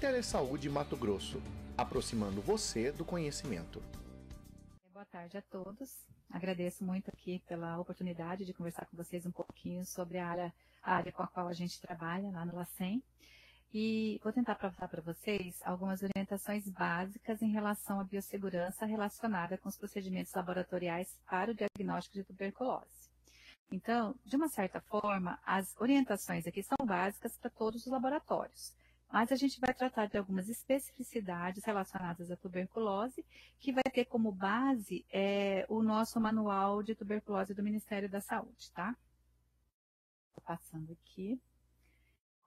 Telesaúde Mato Grosso, aproximando você do conhecimento. Boa tarde a todos. Agradeço muito aqui pela oportunidade de conversar com vocês um pouquinho sobre a área, a área com a qual a gente trabalha lá no LACEN. E vou tentar passar para vocês algumas orientações básicas em relação à biossegurança relacionada com os procedimentos laboratoriais para o diagnóstico de tuberculose. Então, de uma certa forma, as orientações aqui são básicas para todos os laboratórios. Mas a gente vai tratar de algumas especificidades relacionadas à tuberculose, que vai ter como base é, o nosso manual de tuberculose do Ministério da Saúde, tá? Passando aqui.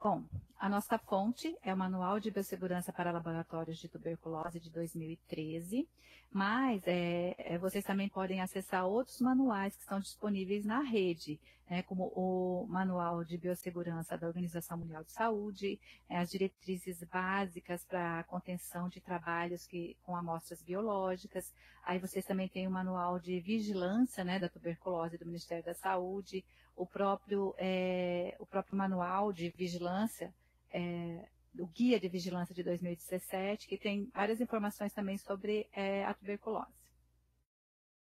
Bom, a nossa fonte é o Manual de Biossegurança para Laboratórios de Tuberculose de 2013, mas é, é, vocês também podem acessar outros manuais que estão disponíveis na rede, né, como o Manual de Biossegurança da Organização Mundial de Saúde, é, as diretrizes básicas para a contenção de trabalhos que, com amostras biológicas, aí vocês também têm o Manual de Vigilância né, da Tuberculose do Ministério da Saúde, o próprio, é, o próprio Manual de Vigilância, é, o Guia de Vigilância de 2017, que tem várias informações também sobre é, a tuberculose.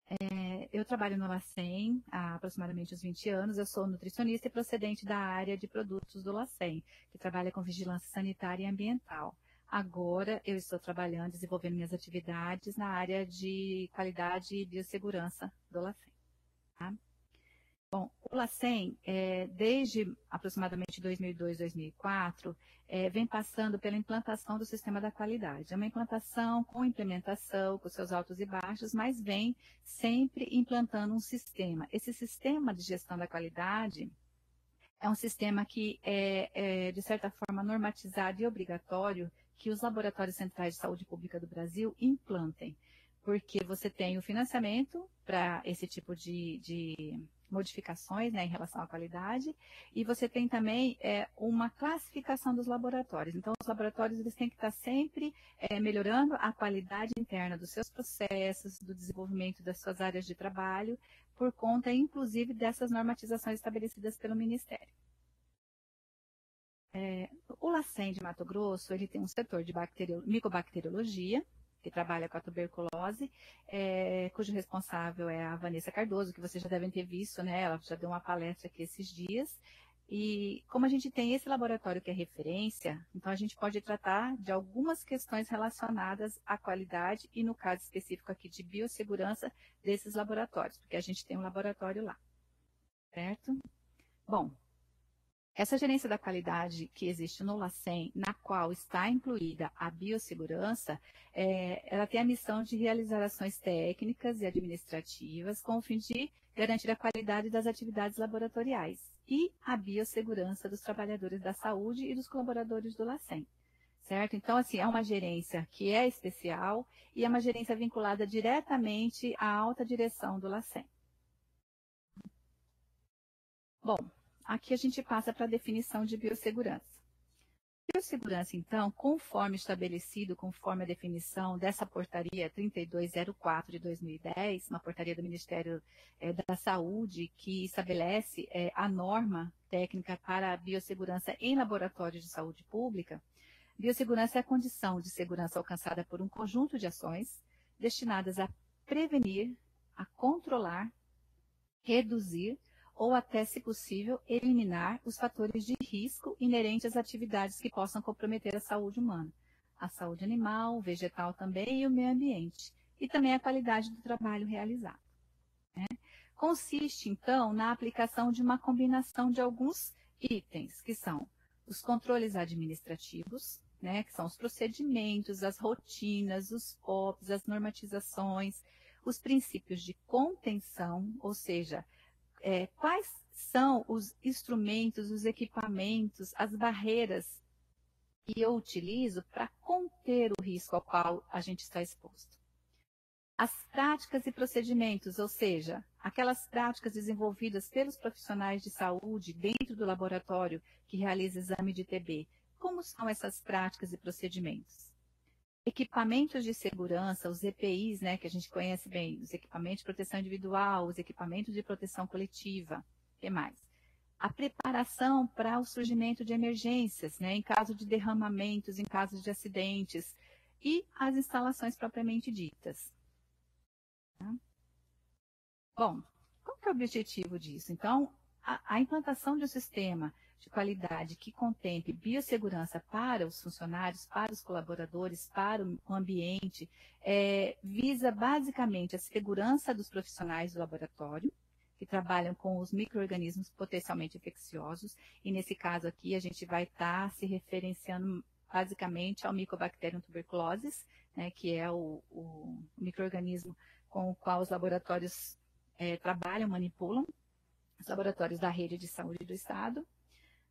É, eu trabalho no LACEN há aproximadamente uns 20 anos. Eu sou nutricionista e procedente da área de produtos do LACEN, que trabalha com vigilância sanitária e ambiental. Agora eu estou trabalhando, desenvolvendo minhas atividades na área de qualidade e biossegurança do LACEN. Tá? LACEN, é, desde aproximadamente 2002, 2004, é, vem passando pela implantação do sistema da qualidade. É uma implantação com implementação, com seus altos e baixos, mas vem sempre implantando um sistema. Esse sistema de gestão da qualidade é um sistema que é, é de certa forma, normatizado e obrigatório que os laboratórios centrais de saúde pública do Brasil implantem, porque você tem o financiamento para esse tipo de, de modificações né, em relação à qualidade, e você tem também é, uma classificação dos laboratórios. Então, os laboratórios eles têm que estar sempre é, melhorando a qualidade interna dos seus processos, do desenvolvimento das suas áreas de trabalho, por conta, inclusive, dessas normatizações estabelecidas pelo Ministério. É, o LACEN de Mato Grosso, ele tem um setor de micobacteriologia, que trabalha com a tuberculose, é, cujo responsável é a Vanessa Cardoso, que vocês já devem ter visto, né? Ela já deu uma palestra aqui esses dias. E como a gente tem esse laboratório que é referência, então a gente pode tratar de algumas questões relacionadas à qualidade e, no caso específico aqui, de biossegurança desses laboratórios, porque a gente tem um laboratório lá. Certo? Bom, essa gerência da qualidade que existe no LACEN, na qual está incluída a biossegurança, é, ela tem a missão de realizar ações técnicas e administrativas com o fim de garantir a qualidade das atividades laboratoriais e a biossegurança dos trabalhadores da saúde e dos colaboradores do LACEN. Certo? Então, assim, é uma gerência que é especial e é uma gerência vinculada diretamente à alta direção do LACEN. Bom, Aqui a gente passa para a definição de biossegurança. Biossegurança, então, conforme estabelecido, conforme a definição dessa portaria 3204 de 2010, uma portaria do Ministério é, da Saúde que estabelece é, a norma técnica para a biossegurança em laboratórios de saúde pública, biossegurança é a condição de segurança alcançada por um conjunto de ações destinadas a prevenir, a controlar, reduzir ou até, se possível, eliminar os fatores de risco inerentes às atividades que possam comprometer a saúde humana, a saúde animal, vegetal também e o meio ambiente, e também a qualidade do trabalho realizado. Né? Consiste, então, na aplicação de uma combinação de alguns itens, que são os controles administrativos, né, que são os procedimentos, as rotinas, os POPs, as normatizações, os princípios de contenção, ou seja, é, quais são os instrumentos, os equipamentos, as barreiras que eu utilizo para conter o risco ao qual a gente está exposto. As práticas e procedimentos, ou seja, aquelas práticas desenvolvidas pelos profissionais de saúde dentro do laboratório que realiza exame de TB, como são essas práticas e procedimentos? Equipamentos de segurança, os EPIs, né, que a gente conhece bem, os equipamentos de proteção individual, os equipamentos de proteção coletiva, que mais? a preparação para o surgimento de emergências, né, em caso de derramamentos, em caso de acidentes, e as instalações propriamente ditas. Tá? Bom, qual que é o objetivo disso? Então, a, a implantação de um sistema de qualidade que contemple biossegurança para os funcionários, para os colaboradores, para o ambiente, é, visa basicamente a segurança dos profissionais do laboratório, que trabalham com os micro-organismos potencialmente infecciosos, e nesse caso aqui a gente vai estar tá se referenciando basicamente ao Mycobacterium tuberculosis, né, que é o, o microorganismo com o qual os laboratórios é, trabalham, manipulam, os laboratórios da rede de saúde do Estado,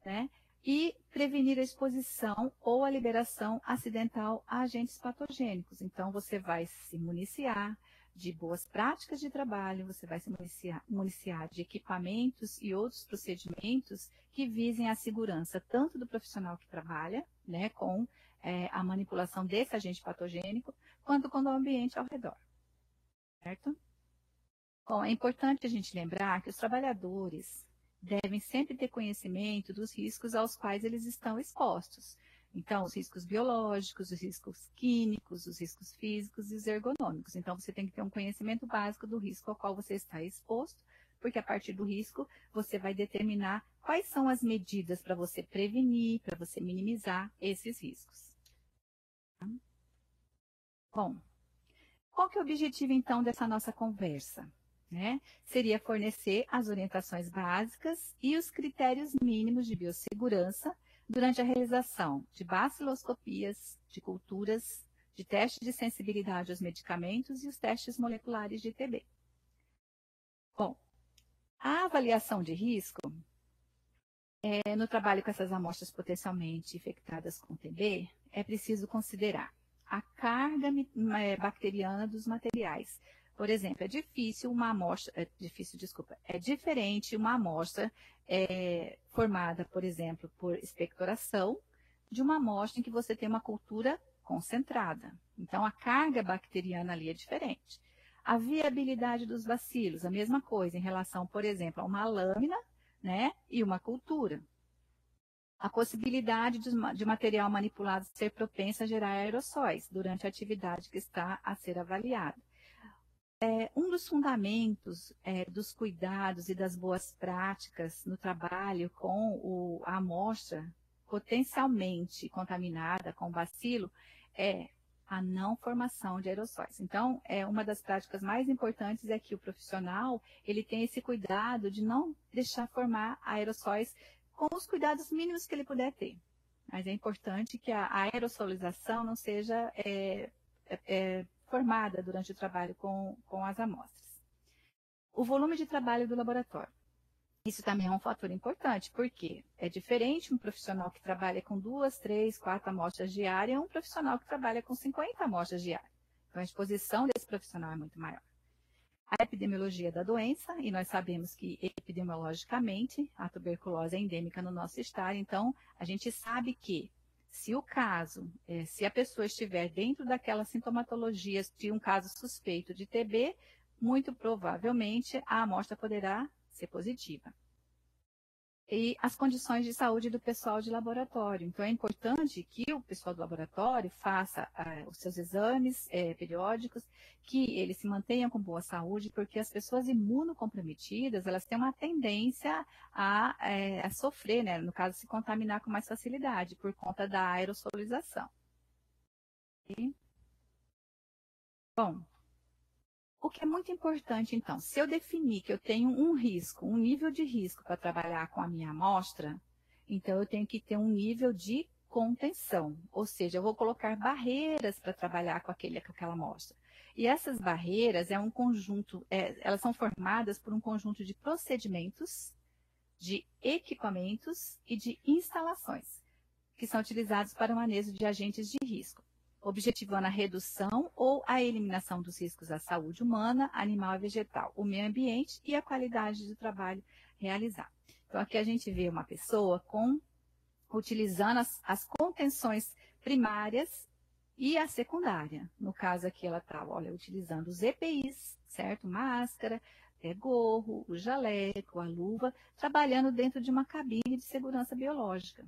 né? E prevenir a exposição ou a liberação acidental a agentes patogênicos. Então, você vai se municiar de boas práticas de trabalho, você vai se municiar, municiar de equipamentos e outros procedimentos que visem a segurança tanto do profissional que trabalha, né, com é, a manipulação desse agente patogênico, quanto com o ambiente ao redor. Certo? Bom, é importante a gente lembrar que os trabalhadores devem sempre ter conhecimento dos riscos aos quais eles estão expostos. Então, os riscos biológicos, os riscos químicos, os riscos físicos e os ergonômicos. Então, você tem que ter um conhecimento básico do risco ao qual você está exposto, porque a partir do risco você vai determinar quais são as medidas para você prevenir, para você minimizar esses riscos. Bom, qual que é o objetivo então dessa nossa conversa? Né, seria fornecer as orientações básicas e os critérios mínimos de biossegurança durante a realização de baciloscopias, de culturas, de testes de sensibilidade aos medicamentos e os testes moleculares de TB. Bom, a avaliação de risco é, no trabalho com essas amostras potencialmente infectadas com TB, é preciso considerar a carga é, bacteriana dos materiais, por exemplo, é difícil uma amostra, é difícil, desculpa, é diferente uma amostra é, formada, por exemplo, por expectoração, de uma amostra em que você tem uma cultura concentrada. Então, a carga bacteriana ali é diferente. A viabilidade dos bacilos, a mesma coisa em relação, por exemplo, a uma lâmina né, e uma cultura. A possibilidade de, de material manipulado ser propenso a gerar aerossóis durante a atividade que está a ser avaliada. É, um dos fundamentos é, dos cuidados e das boas práticas no trabalho com o, a amostra potencialmente contaminada com bacilo é a não formação de aerossóis. Então, é uma das práticas mais importantes é que o profissional ele tem esse cuidado de não deixar formar aerossóis com os cuidados mínimos que ele puder ter. Mas é importante que a aerosolização não seja é, é, formada durante o trabalho com, com as amostras. O volume de trabalho do laboratório. Isso também é um fator importante, porque é diferente um profissional que trabalha com duas, três, quatro amostras diárias um profissional que trabalha com 50 amostras diárias. Então, a exposição desse profissional é muito maior. A epidemiologia da doença, e nós sabemos que epidemiologicamente a tuberculose é endêmica no nosso estado, então a gente sabe que se o caso, é, se a pessoa estiver dentro daquelas sintomatologias de um caso suspeito de TB, muito provavelmente a amostra poderá ser positiva e as condições de saúde do pessoal de laboratório. Então, é importante que o pessoal do laboratório faça ah, os seus exames eh, periódicos, que eles se mantenham com boa saúde, porque as pessoas imunocomprometidas, elas têm uma tendência a, eh, a sofrer, né? no caso, se contaminar com mais facilidade, por conta da aerosolização. E... Bom, o que é muito importante, então, se eu definir que eu tenho um risco, um nível de risco para trabalhar com a minha amostra, então eu tenho que ter um nível de contenção, ou seja, eu vou colocar barreiras para trabalhar com, aquele, com aquela amostra. E essas barreiras é um conjunto, é, elas são formadas por um conjunto de procedimentos, de equipamentos e de instalações que são utilizados para o manejo de agentes de risco objetivando a redução ou a eliminação dos riscos à saúde humana, animal e vegetal, o meio ambiente e a qualidade do trabalho realizado. Então, aqui a gente vê uma pessoa com utilizando as, as contenções primárias e a secundária. No caso aqui, ela está, olha, utilizando os EPIs, certo? Máscara, é gorro, o jaleco, a luva, trabalhando dentro de uma cabine de segurança biológica.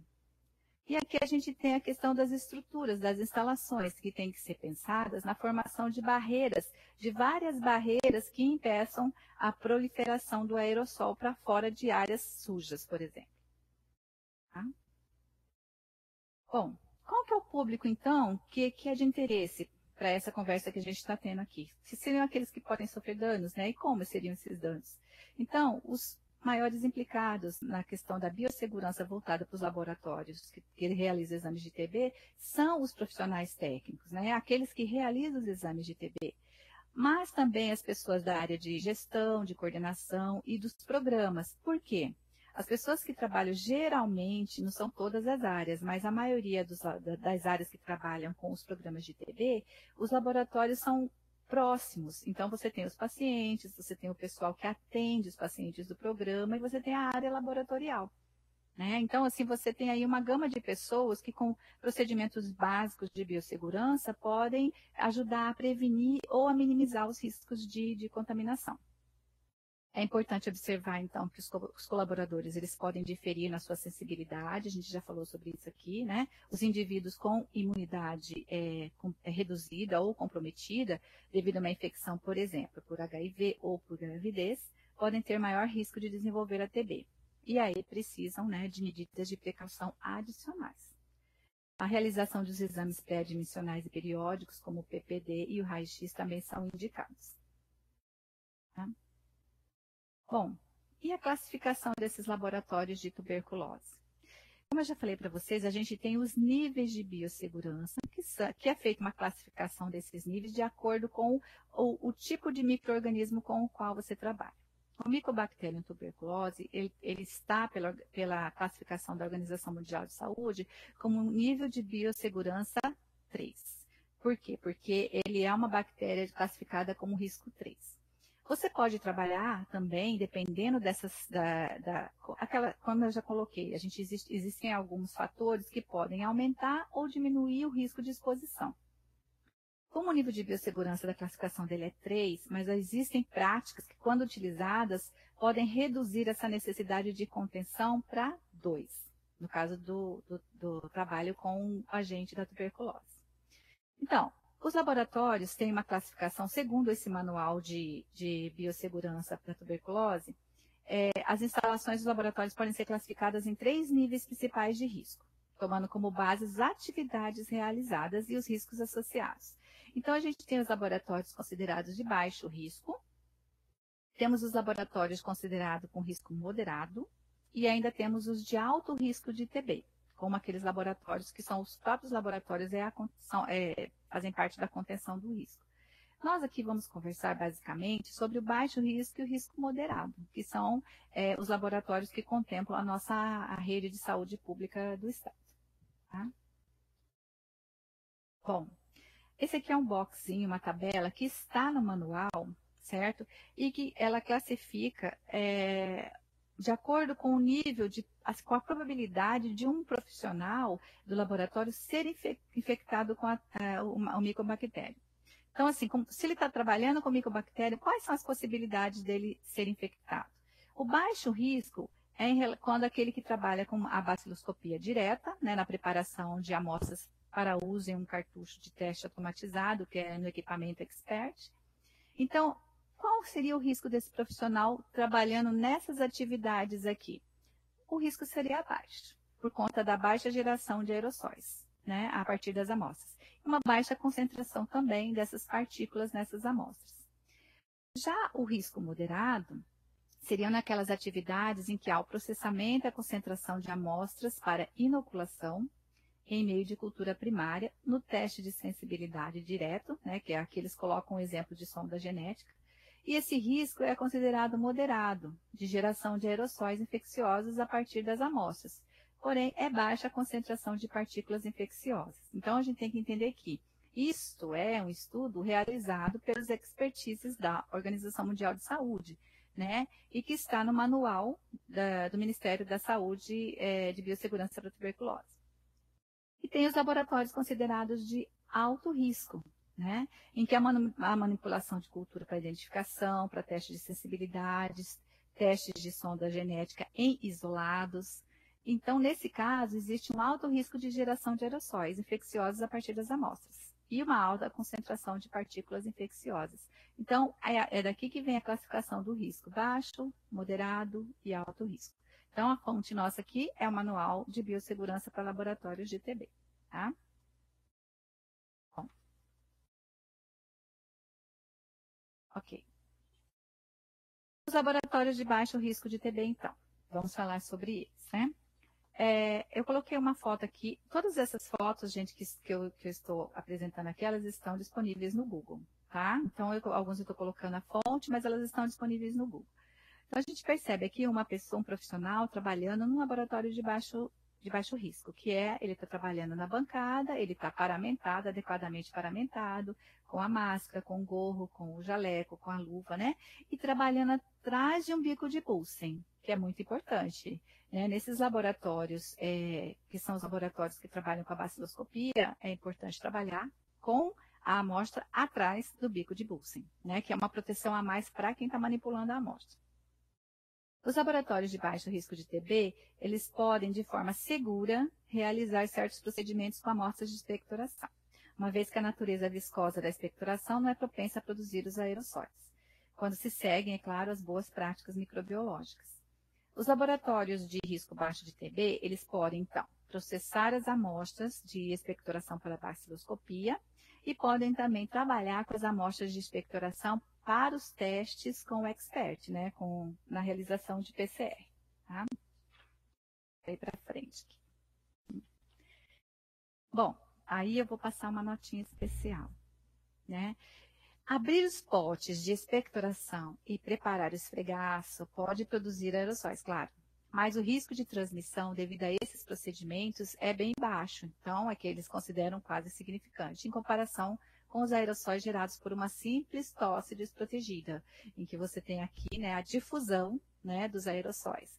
E aqui a gente tem a questão das estruturas, das instalações, que têm que ser pensadas na formação de barreiras, de várias barreiras que impeçam a proliferação do aerossol para fora de áreas sujas, por exemplo. Tá? Bom, qual que é o público, então, que, que é de interesse para essa conversa que a gente está tendo aqui? Se seriam aqueles que podem sofrer danos, né? E como seriam esses danos? Então, os maiores implicados na questão da biossegurança voltada para os laboratórios que, que realizam exames de TB são os profissionais técnicos, né? Aqueles que realizam os exames de TB. Mas também as pessoas da área de gestão, de coordenação e dos programas. Por quê? As pessoas que trabalham geralmente, não são todas as áreas, mas a maioria dos, das áreas que trabalham com os programas de TB, os laboratórios são próximos. Então, você tem os pacientes, você tem o pessoal que atende os pacientes do programa e você tem a área laboratorial. Né? Então, assim, você tem aí uma gama de pessoas que, com procedimentos básicos de biossegurança, podem ajudar a prevenir ou a minimizar os riscos de, de contaminação. É importante observar, então, que os, os, colaboradores eles podem diferir na sua sensibilidade, a gente já falou sobre isso aqui, né? Os indivíduos com imunidade é, com, é reduzida ou comprometida, devido a uma infecção, por exemplo, por HIV ou por gravidez, podem ter maior risco de desenvolver a TB. E aí precisam né, de medidas de precaução adicionais. A realização dos exames pré-dimensionais e periódicos, como o PPD e o raio-x, também são indicados. Tá? Bom, e a classificação desses laboratórios de tuberculose? Como eu já falei para vocês, a gente tem os níveis de biossegurança, que, que, é feita uma classificação desses níveis de acordo com o, o tipo de microorganismo com o qual você trabalha. O Mycobacterium tuberculose, ele, ele está pela, pela, classificação da Organização Mundial de Saúde como nível de biossegurança 3. Por quê? Porque ele é uma bactéria classificada como risco 3. Você pode trabalhar também, dependendo dessas, da, da, aquela, como eu já coloquei, a gente existe, existem alguns fatores que podem aumentar ou diminuir o risco de exposição. Como o nível de biossegurança da classificação dele é 3, mas existem práticas que, quando utilizadas, podem reduzir essa necessidade de contenção para 2, no caso do, do, do trabalho com o agente da tuberculose. Então, os laboratórios têm uma classificação, segundo esse manual de, de biossegurança para tuberculose, é, as instalações dos laboratórios podem ser classificadas em três níveis principais de risco, tomando como base as atividades realizadas e os riscos associados. Então, a gente tem os laboratórios considerados de baixo risco, temos os laboratórios considerados com risco moderado, e ainda temos os de alto risco de TB como aqueles laboratórios que são os próprios laboratórios é a, são, é, fazem parte da contenção do risco. Nós aqui vamos conversar basicamente sobre o baixo risco e o risco moderado, que são é, os laboratórios que contemplam a nossa a rede de saúde pública do Estado. Tá? Bom, esse aqui é um boxinho, uma tabela que está no manual, certo? E que ela classifica é, de acordo com o nível de, com a probabilidade de um profissional do laboratório ser infectado com a, a, o, micobactério. Então, assim, como, se ele está trabalhando com micobactéria, quais são as possibilidades dele ser infectado? O baixo risco é em, quando aquele que trabalha com a baciloscopia direta, né, na preparação de amostras para uso em um cartucho de teste automatizado, que é no equipamento Expert. Então, qual seria o risco desse profissional trabalhando nessas atividades aqui? O risco seria baixo, por conta da baixa geração de aerossóis, né, a partir das amostras. Uma baixa concentração também dessas partículas nessas amostras. Já o risco moderado seriam naquelas atividades em que há o processamento e a concentração de amostras para inoculação em meio de cultura primária, no teste de sensibilidade direto, né, que é aqui eles colocam um exemplo de sonda genética, e esse risco é considerado moderado, de geração de aerossóis infecciosos a partir das amostras. Porém, é baixa a concentração de partículas infecciosas. Então, a gente tem que entender que isto é um estudo realizado pelos expertises da Organização Mundial de Saúde, né? E que está no manual da, do Ministério da Saúde é, de Biossegurança para Tuberculose. E tem os laboratórios considerados de alto risco, né? Em que a, manipulação de cultura para identificação, para testes de sensibilidades, testes de sonda genética em isolados. Então, nesse caso, existe um alto risco de geração de aerossóis infecciosos a partir das amostras e uma alta concentração de partículas infecciosas. Então, é, é daqui que vem a classificação do risco baixo, moderado e alto risco. Então, a fonte nossa aqui é o Manual de Biossegurança para Laboratórios de TB. Tá? Ok. Os laboratórios de baixo risco de TB, então. Vamos falar sobre eles, né? É, eu coloquei uma foto aqui. Todas essas fotos, gente, que, que, eu, que eu estou apresentando aqui, elas estão disponíveis no Google, tá? Então, eu, alguns eu estou colocando a fonte, mas elas estão disponíveis no Google. Então, a gente percebe aqui uma pessoa, um profissional, trabalhando num laboratório de baixo de baixo risco, que é ele está trabalhando na bancada, ele está paramentado, adequadamente paramentado, com a máscara, com o gorro, com o jaleco, com a luva, né? E trabalhando atrás de um bico de pulsem, que é muito importante. Né? Nesses laboratórios, é, que são os laboratórios que trabalham com a baciloscopia, é importante trabalhar com a amostra atrás do bico de Bulsen, né? Que é uma proteção a mais para quem está manipulando a amostra. Os laboratórios de baixo risco de TB, eles podem, de forma segura, realizar certos procedimentos com amostras de expectoração, uma vez que a natureza viscosa da expectoração não é propensa a produzir os aerossóis, quando se seguem, é claro, as boas práticas microbiológicas. Os laboratórios de risco baixo de TB, eles podem, então, processar as amostras de expectoração para baciloscopia e podem também trabalhar com as amostras de expectoração para os testes com o expert, né, com, na realização de PCR. Tá? Aí para frente. Bom, aí eu vou passar uma notinha especial, né? Abrir os potes de expectoração e preparar o esfregaço pode produzir aerossóis, claro, mas o risco de transmissão devido a esses procedimentos é bem baixo, então é que eles consideram quase significante em comparação com os aerossóis gerados por uma simples tosse desprotegida, em que você tem aqui né, a difusão né, dos aerossóis.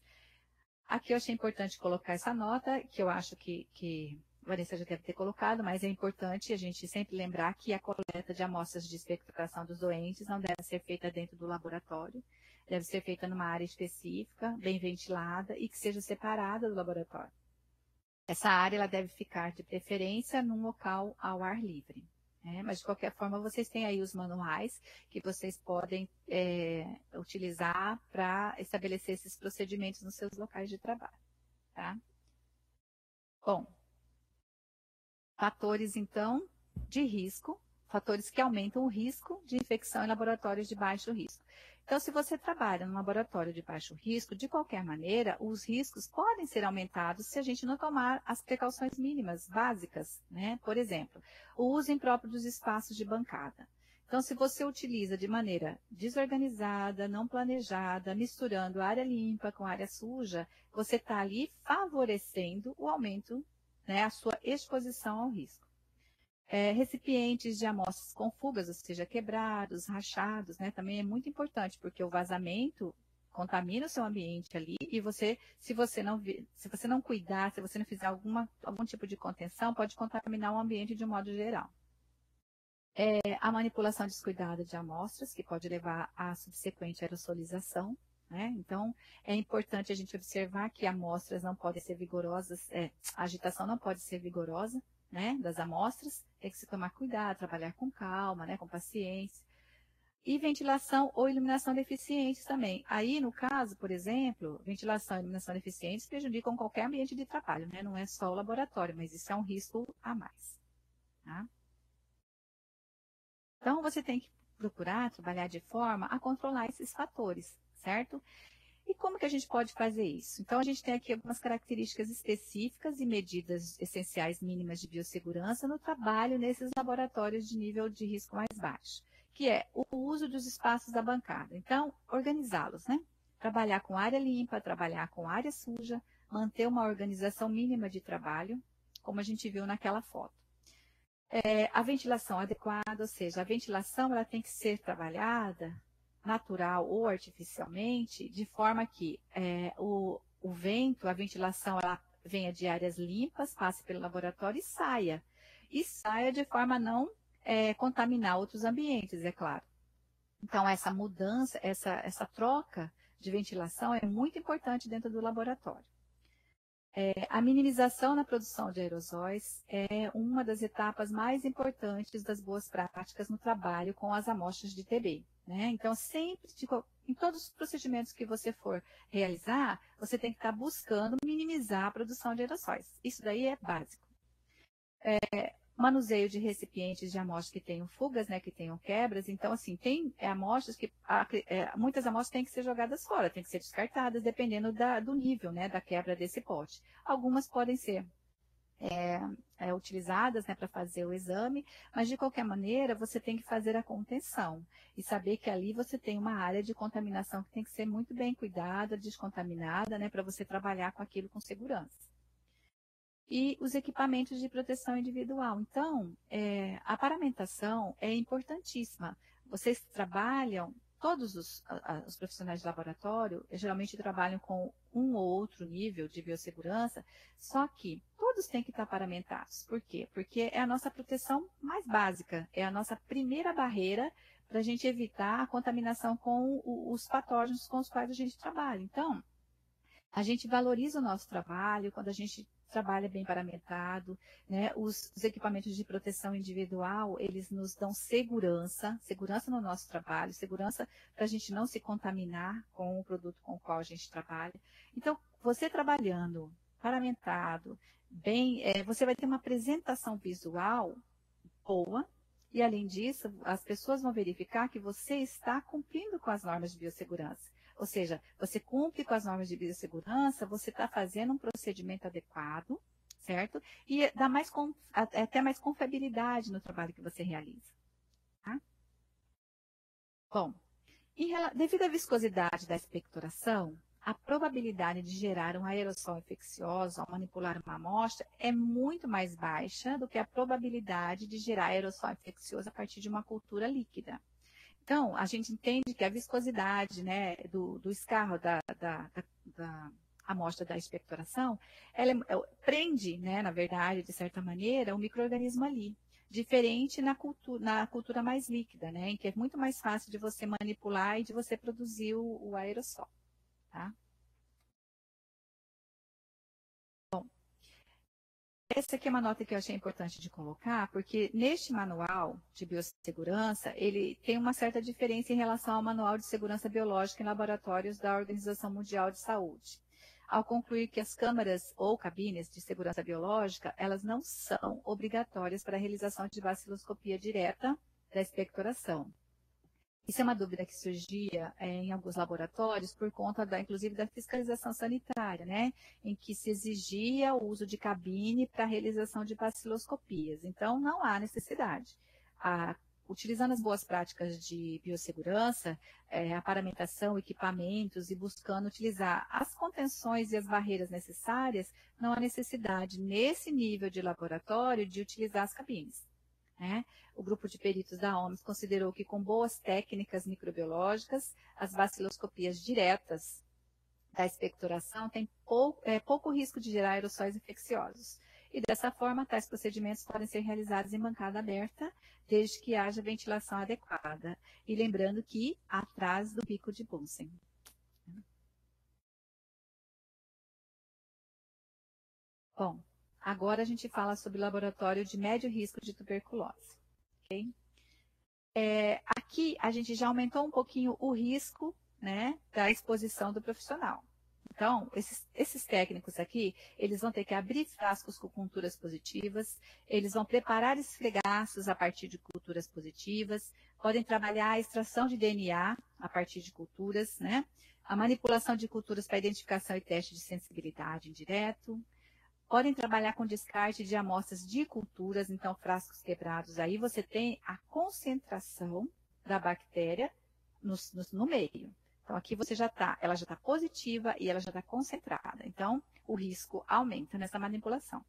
Aqui eu achei importante colocar essa nota, que eu acho que, que Vanessa já deve ter colocado, mas é importante a gente sempre lembrar que a coleta de amostras de espectração dos doentes não deve ser feita dentro do laboratório, deve ser feita numa área específica, bem ventilada e que seja separada do laboratório. Essa área ela deve ficar de preferência num local ao ar livre. É, mas, de qualquer forma, vocês têm aí os manuais que vocês podem é, utilizar para estabelecer esses procedimentos nos seus locais de trabalho. Tá? Bom, fatores, então, de risco, fatores que aumentam o risco de infecção em laboratórios de baixo risco. Então, se você trabalha num laboratório de baixo risco, de qualquer maneira, os riscos podem ser aumentados se a gente não tomar as precauções mínimas, básicas, né? Por exemplo, o uso impróprio dos espaços de bancada. Então, se você utiliza de maneira desorganizada, não planejada, misturando área limpa com área suja, você está ali favorecendo o aumento, né, a sua exposição ao risco. É, recipientes de amostras com fugas, ou seja, quebrados, rachados, né, também é muito importante, porque o vazamento contamina o seu ambiente ali e você, se você não, se você não cuidar, se você não fizer alguma, algum tipo de contenção, pode contaminar o ambiente de um modo geral. É, a manipulação descuidada de amostras, que pode levar à subsequente aerosolização. Né? Então, é importante a gente observar que amostras não podem ser vigorosas, é, a agitação não pode ser vigorosa, né, das amostras, tem que se tomar cuidado, trabalhar com calma, né, com paciência. E ventilação ou iluminação deficientes também. Aí, no caso, por exemplo, ventilação e iluminação deficientes prejudicam qualquer ambiente de trabalho, né? Não é só o laboratório, mas isso é um risco a mais. Tá? Então, você tem que procurar trabalhar de forma a controlar esses fatores, certo? E como que a gente pode fazer isso? Então, a gente tem aqui algumas características específicas e medidas essenciais mínimas de biossegurança no trabalho nesses laboratórios de nível de risco mais baixo, que é o uso dos espaços da bancada. Então, organizá-los, né? Trabalhar com área limpa, trabalhar com área suja, manter uma organização mínima de trabalho, como a gente viu naquela foto. É, a ventilação adequada, ou seja, a ventilação ela tem que ser trabalhada natural ou artificialmente, de forma que é, o, o vento, a ventilação, ela venha de áreas limpas, passe pelo laboratório e saia. E saia de forma a não é, contaminar outros ambientes, é claro. Então, essa mudança, essa, essa troca de ventilação é muito importante dentro do laboratório. É, a minimização na produção de aerosóis é uma das etapas mais importantes das boas práticas no trabalho com as amostras de TB. Né? Então, sempre, em todos os procedimentos que você for realizar, você tem que estar buscando minimizar a produção de aerossóis. Isso daí é básico. É, manuseio de recipientes de amostras que tenham fugas, né, que tenham quebras. Então, assim, tem amostras que, é, muitas amostras têm que ser jogadas fora, têm que ser descartadas, dependendo da, do nível, né, da quebra desse pote. Algumas podem ser é, é, utilizadas né, para fazer o exame, mas de qualquer maneira você tem que fazer a contenção e saber que ali você tem uma área de contaminação que tem que ser muito bem cuidada, descontaminada, né, para você trabalhar com aquilo com segurança e os equipamentos de proteção individual. Então, é, a paramentação é importantíssima. Vocês trabalham, todos os, os, profissionais de laboratório geralmente trabalham com um ou outro nível de biossegurança, só que todos têm que estar paramentados. Por quê? Porque é a nossa proteção mais básica, é a nossa primeira barreira para a gente evitar a contaminação com os patógenos com os quais a gente trabalha. Então, a gente valoriza o nosso trabalho quando a gente trabalha bem paramentado, né? Os, os, equipamentos de proteção individual, eles nos dão segurança, segurança no nosso trabalho, segurança para a gente não se contaminar com o produto com o qual a gente trabalha. Então, você trabalhando paramentado, bem, é, você vai ter uma apresentação visual boa, e além disso, as pessoas vão verificar que você está cumprindo com as normas de biossegurança. Ou seja, você cumpre com as normas de biossegurança, você está fazendo um procedimento adequado, certo? E dá mais, até mais confiabilidade no trabalho que você realiza. Tá? Bom, em, devido à viscosidade da expectoração, a probabilidade de gerar um aerossol infeccioso ao manipular uma amostra é muito mais baixa do que a probabilidade de gerar aerossol infeccioso a partir de uma cultura líquida. Então, a gente entende que a viscosidade né, do, do escarro da, da, da, da amostra da expectoração, ela é, prende, né, na verdade, de certa maneira, o microorganismo ali. Diferente na cultura, na cultura mais líquida, né, em que é muito mais fácil de você manipular e de você produzir o, o aerossol. Tá? Essa aqui é uma nota que eu achei importante de colocar, porque neste manual de biossegurança, ele tem uma certa diferença em relação ao manual de segurança biológica em laboratórios da Organização Mundial de Saúde. Ao concluir que as câmaras ou cabines de segurança biológica, elas não são obrigatórias para a realização de vaciloscopia direta da expectoração. Isso é uma dúvida que surgia é, em alguns laboratórios por conta, da, inclusive, da fiscalização sanitária, né? Em que se exigia o uso de cabine para a realização de baciloscopias. Então, não há necessidade. A, utilizando as boas práticas de biossegurança, é, a paramentação, equipamentos e buscando utilizar as contenções e as barreiras necessárias, não há necessidade, nesse nível de laboratório, de utilizar as cabines. Né? O grupo de peritos da OMS considerou que com boas técnicas microbiológicas, as baciloscopias diretas da expectoração têm pouco, é, pouco risco de gerar aerossóis infecciosos. E dessa forma, tais procedimentos podem ser realizados em bancada aberta, desde que haja ventilação adequada. E lembrando que atrás do bico de Bunsen. Bom, Agora a gente fala sobre laboratório de médio risco de tuberculose. Okay? É, aqui a gente já aumentou um pouquinho o risco né, da exposição do profissional. Então, esses, esses, técnicos aqui, eles vão ter que abrir frascos com culturas positivas, eles vão preparar esfregaços a partir de culturas positivas, podem trabalhar a extração de DNA a partir de culturas, né? A manipulação de culturas para identificação e teste de sensibilidade indireto, Podem trabalhar com descarte de amostras de culturas, então frascos quebrados. Aí você tem a concentração da bactéria no, no, no meio. Então aqui você já está, ela já está positiva e ela já está concentrada. Então o risco aumenta nessa manipulação.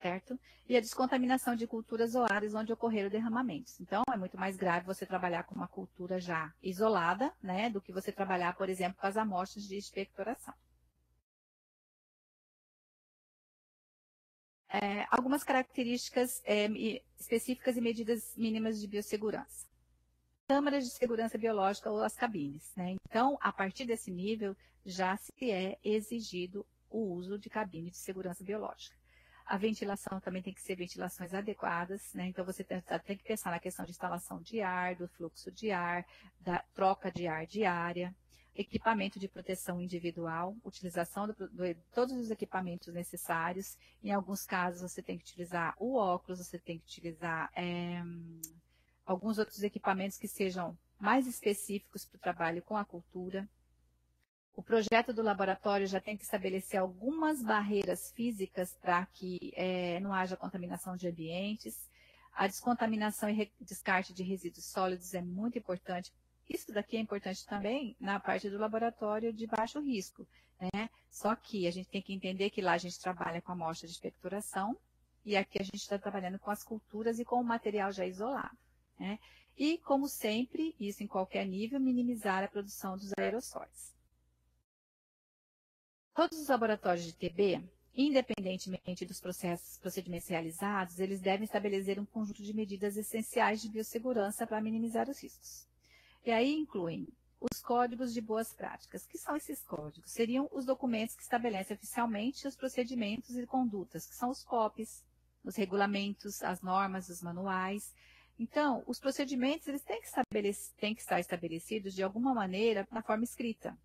Certo? E a descontaminação de culturas áreas onde ocorreram derramamentos. Então, é muito mais grave você trabalhar com uma cultura já isolada, né, do que você trabalhar, por exemplo, com as amostras de expectoração. É, algumas características é, específicas e medidas mínimas de biossegurança. Câmaras de segurança biológica ou as cabines. Né? Então, a partir desse nível, já se é exigido o uso de cabine de segurança biológica. A ventilação também tem que ser ventilações adequadas, né? Então você tem, tem, que pensar na questão de instalação de ar, do fluxo de ar, da troca de ar diária, equipamento de proteção individual, utilização de todos os equipamentos necessários. Em alguns casos, você tem que utilizar o óculos, você tem que utilizar é, alguns outros equipamentos que sejam mais específicos para o trabalho com a cultura. O projeto do laboratório já tem que estabelecer algumas barreiras físicas para que é, não haja contaminação de ambientes. A descontaminação e descarte de resíduos sólidos é muito importante isso daqui é importante também na parte do laboratório de baixo risco, né? Só que a gente tem que entender que lá a gente trabalha com amostra de expectoração e aqui a gente está trabalhando com as culturas e com o material já isolado, né? E, como sempre, isso em qualquer nível, minimizar a produção dos aerossóis. Todos os laboratórios de TB, independentemente dos processos, procedimentos realizados, eles devem estabelecer um conjunto de medidas essenciais de biossegurança para minimizar os riscos. E aí incluem os códigos de boas práticas. que são esses códigos? Seriam os documentos que estabelecem oficialmente os procedimentos e condutas, que são os COPs, os regulamentos, as normas, os manuais. Então, os procedimentos eles têm que, têm que estar estabelecidos de alguma maneira na forma escrita.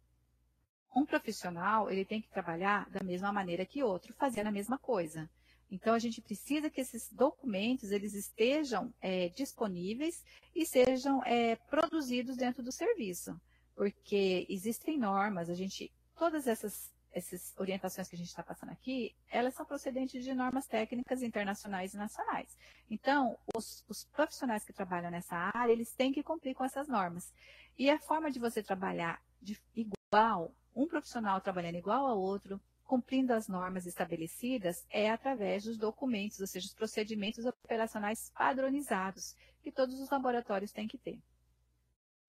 Um profissional ele tem que trabalhar da mesma maneira que outro, fazendo a mesma coisa. Então, a gente precisa que esses documentos eles estejam é, disponíveis e sejam é, produzidos dentro do serviço, porque existem normas, a gente, todas essas, essas orientações que a gente está passando aqui, elas são procedentes de normas técnicas internacionais e nacionais. Então, os, os profissionais que trabalham nessa área, eles têm que cumprir com essas normas. E a forma de você trabalhar de igual, um profissional trabalhando igual ao outro, cumprindo as normas estabelecidas é através dos documentos, ou seja, os procedimentos operacionais padronizados que todos os laboratórios têm que ter.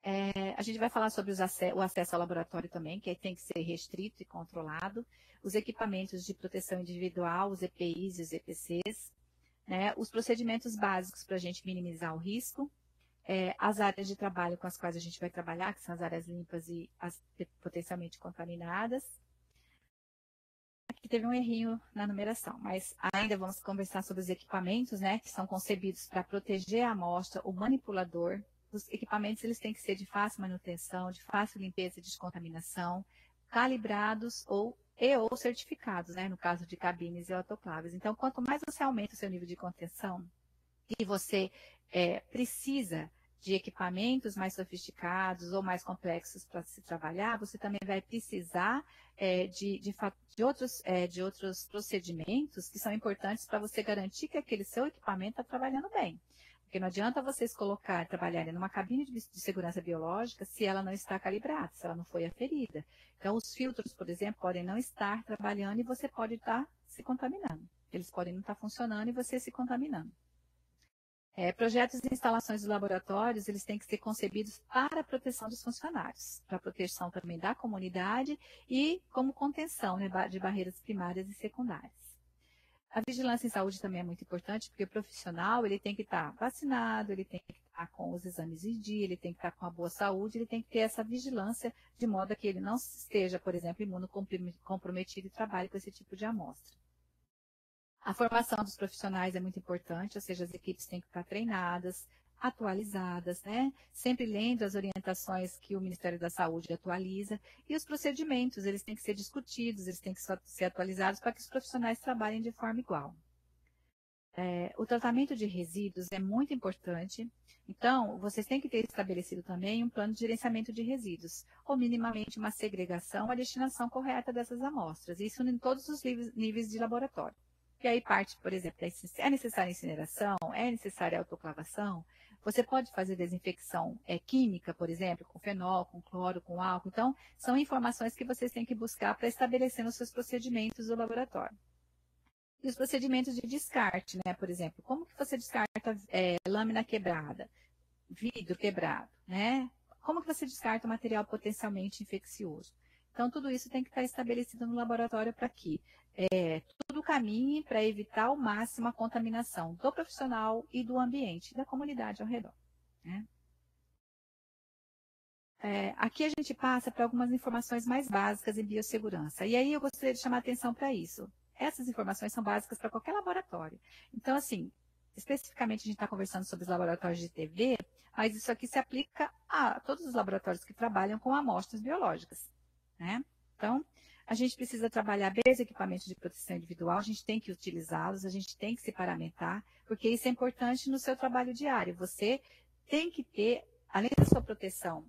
É, a gente vai falar sobre ac o acesso ao laboratório também, que tem que ser restrito e controlado, os equipamentos de proteção individual, os EPIs e os EPCs, né, os procedimentos básicos para a gente minimizar o risco, é, as áreas de trabalho com as quais a gente vai trabalhar, que são as áreas limpas e as potencialmente contaminadas, teve um errinho na numeração, mas ainda vamos conversar sobre os equipamentos, né, que são concebidos para proteger a amostra, o manipulador. Os equipamentos eles têm que ser de fácil manutenção, de fácil limpeza e descontaminação, calibrados ou e ou certificados, né, no caso de cabines e autoclaves. Então, quanto mais você aumenta o seu nível de contenção e você é, precisa de equipamentos mais sofisticados ou mais complexos para se trabalhar, você também vai precisar é, de, de, de, outros, é, de outros procedimentos que são importantes para você garantir que aquele seu equipamento está trabalhando bem. Porque não adianta vocês colocar, trabalharem numa cabine de, de, segurança biológica se ela não está calibrada, se ela não foi aferida. Então, os filtros, por exemplo, podem não estar trabalhando e você pode estar se contaminando. Eles podem não estar funcionando e você se contaminando. É, projetos e instalações de laboratórios, eles têm que ser concebidos para a proteção dos funcionários, para a proteção também da comunidade e como contenção né, de barreiras primárias e secundárias. A vigilância em saúde também é muito importante, porque o profissional ele tem que estar vacinado, ele tem que estar com os exames em dia, ele tem que estar com a boa saúde, ele tem que ter essa vigilância de modo que ele não esteja, por exemplo, imunocomprometido e trabalhe com esse tipo de amostra. A formação dos profissionais é muito importante, ou seja, as equipes têm que estar treinadas, atualizadas, né? Sempre lendo as orientações que o Ministério da Saúde atualiza e os procedimentos, eles têm que ser discutidos, eles têm que ser atualizados para que os profissionais trabalhem de forma igual. É, o tratamento de resíduos é muito importante, então vocês têm que ter estabelecido também um plano de gerenciamento de resíduos, ou minimamente uma segregação, a destinação correta dessas amostras, isso em todos os níveis de laboratório. E aí parte, por exemplo, é necessária incineração, é necessária autoclavação, você pode fazer desinfecção é, química, por exemplo, com fenol, com cloro, com álcool. Então, são informações que vocês têm que buscar para estabelecer nos seus procedimentos do laboratório. E os procedimentos de descarte, né? Por exemplo, como que você descarta é, lâmina quebrada, vidro quebrado, né? Como que você descarta material potencialmente infeccioso? Então, tudo isso tem que estar estabelecido no laboratório para que é, tudo encaminhe para evitar ao máximo a contaminação do profissional e do ambiente, da comunidade ao redor. Né? É, aqui a gente passa para algumas informações mais básicas em biossegurança. E aí eu gostaria de chamar a atenção para isso. Essas informações são básicas para qualquer laboratório. Então, assim, especificamente a gente está conversando sobre os laboratórios de TV, mas isso aqui se aplica a todos os laboratórios que trabalham com amostras biológicas. Né? Então, a gente precisa trabalhar bem os equipamentos de proteção individual, a gente tem que utilizá-los, a gente tem que se paramentar, porque isso é importante no seu trabalho diário. Você tem que ter, além da sua proteção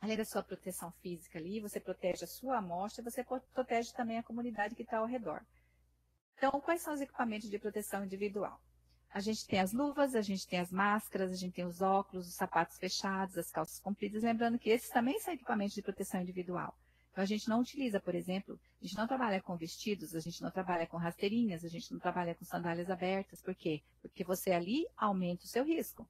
além da sua proteção física ali, você protege a sua amostra, você protege também a comunidade que está ao redor. Então, quais são os equipamentos de proteção individual? A gente tem as luvas, a gente tem as máscaras, a gente tem os óculos, os sapatos fechados, as calças compridas, lembrando que esses também são equipamentos de proteção individual. Então, a gente não utiliza, por exemplo, a gente não trabalha com vestidos, a gente não trabalha com rasteirinhas, a gente não trabalha com sandálias abertas. Por quê? Porque você ali aumenta o seu risco.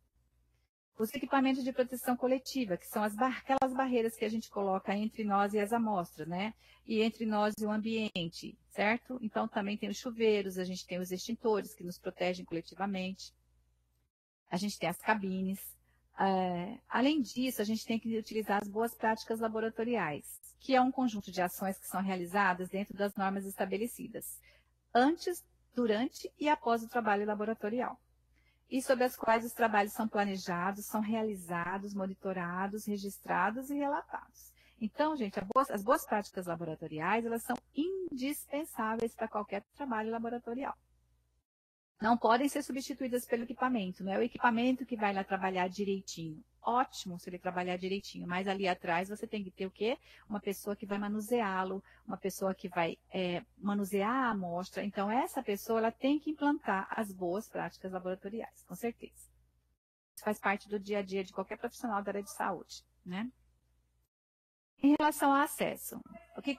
Os equipamentos de proteção coletiva, que são bar aquelas barreiras que a gente coloca entre nós e as amostras, né? E entre nós e o ambiente, certo? Então, também tem os chuveiros, a gente tem os extintores que nos protegem coletivamente. A gente tem as cabines. É, além disso, a gente tem que utilizar as boas práticas laboratoriais, que é um conjunto de ações que são realizadas dentro das normas estabelecidas, antes, durante e após o trabalho laboratorial e sobre as quais os trabalhos são planejados, são realizados, monitorados, registrados e relatados. Então, gente, as boas práticas laboratoriais, elas são indispensáveis para qualquer trabalho laboratorial não podem ser substituídas pelo equipamento. Não é o equipamento que vai lá trabalhar direitinho. Ótimo se ele trabalhar direitinho, mas ali atrás você tem que ter o quê? Uma pessoa que vai manuseá-lo, uma pessoa que vai é, manusear a amostra. Então, essa pessoa ela tem que implantar as boas práticas laboratoriais, com certeza. Isso faz parte do dia a dia de qualquer profissional da área de saúde, né? Em relação ao acesso, o que, o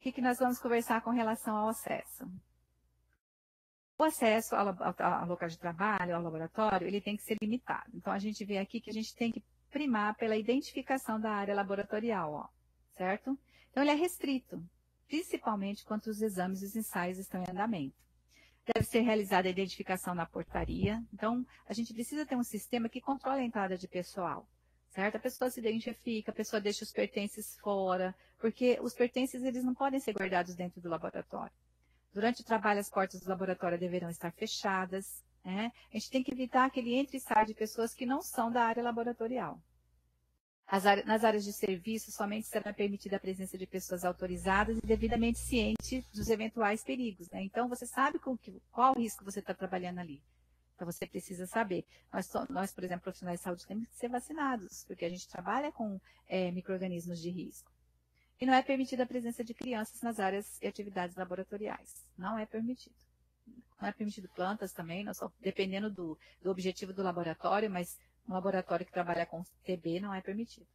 que, que nós vamos conversar com relação ao acesso? O acesso ao, local de trabalho, ao laboratório, ele tem que ser limitado. Então, a gente vê aqui que a gente tem que primar pela identificação da área laboratorial, ó, certo? Então, ele é restrito, principalmente quando os exames e os ensaios estão em andamento. Deve ser realizada a identificação na portaria. Então, a gente precisa ter um sistema que controle a entrada de pessoal, certo? A pessoa se identifica, a pessoa deixa os pertences fora, porque os pertences, eles não podem ser guardados dentro do laboratório. Durante o trabalho, as portas do laboratório deverão estar fechadas. Né? A gente tem que evitar aquele entre e sai de pessoas que não são da área laboratorial. Áreas, nas áreas de serviço, somente será permitida a presença de pessoas autorizadas e devidamente cientes dos eventuais perigos. Né? Então, você sabe que, qual risco você está trabalhando ali. Então, você precisa saber. Nós, nós, por exemplo, profissionais de saúde, temos que ser vacinados, porque a gente trabalha com é, micro-organismos de risco. E não é permitida a presença de crianças nas áreas e atividades laboratoriais. Não é permitido. Não é permitido plantas também, não só, dependendo do, do objetivo do laboratório, mas um laboratório que trabalha com TB não é permitido.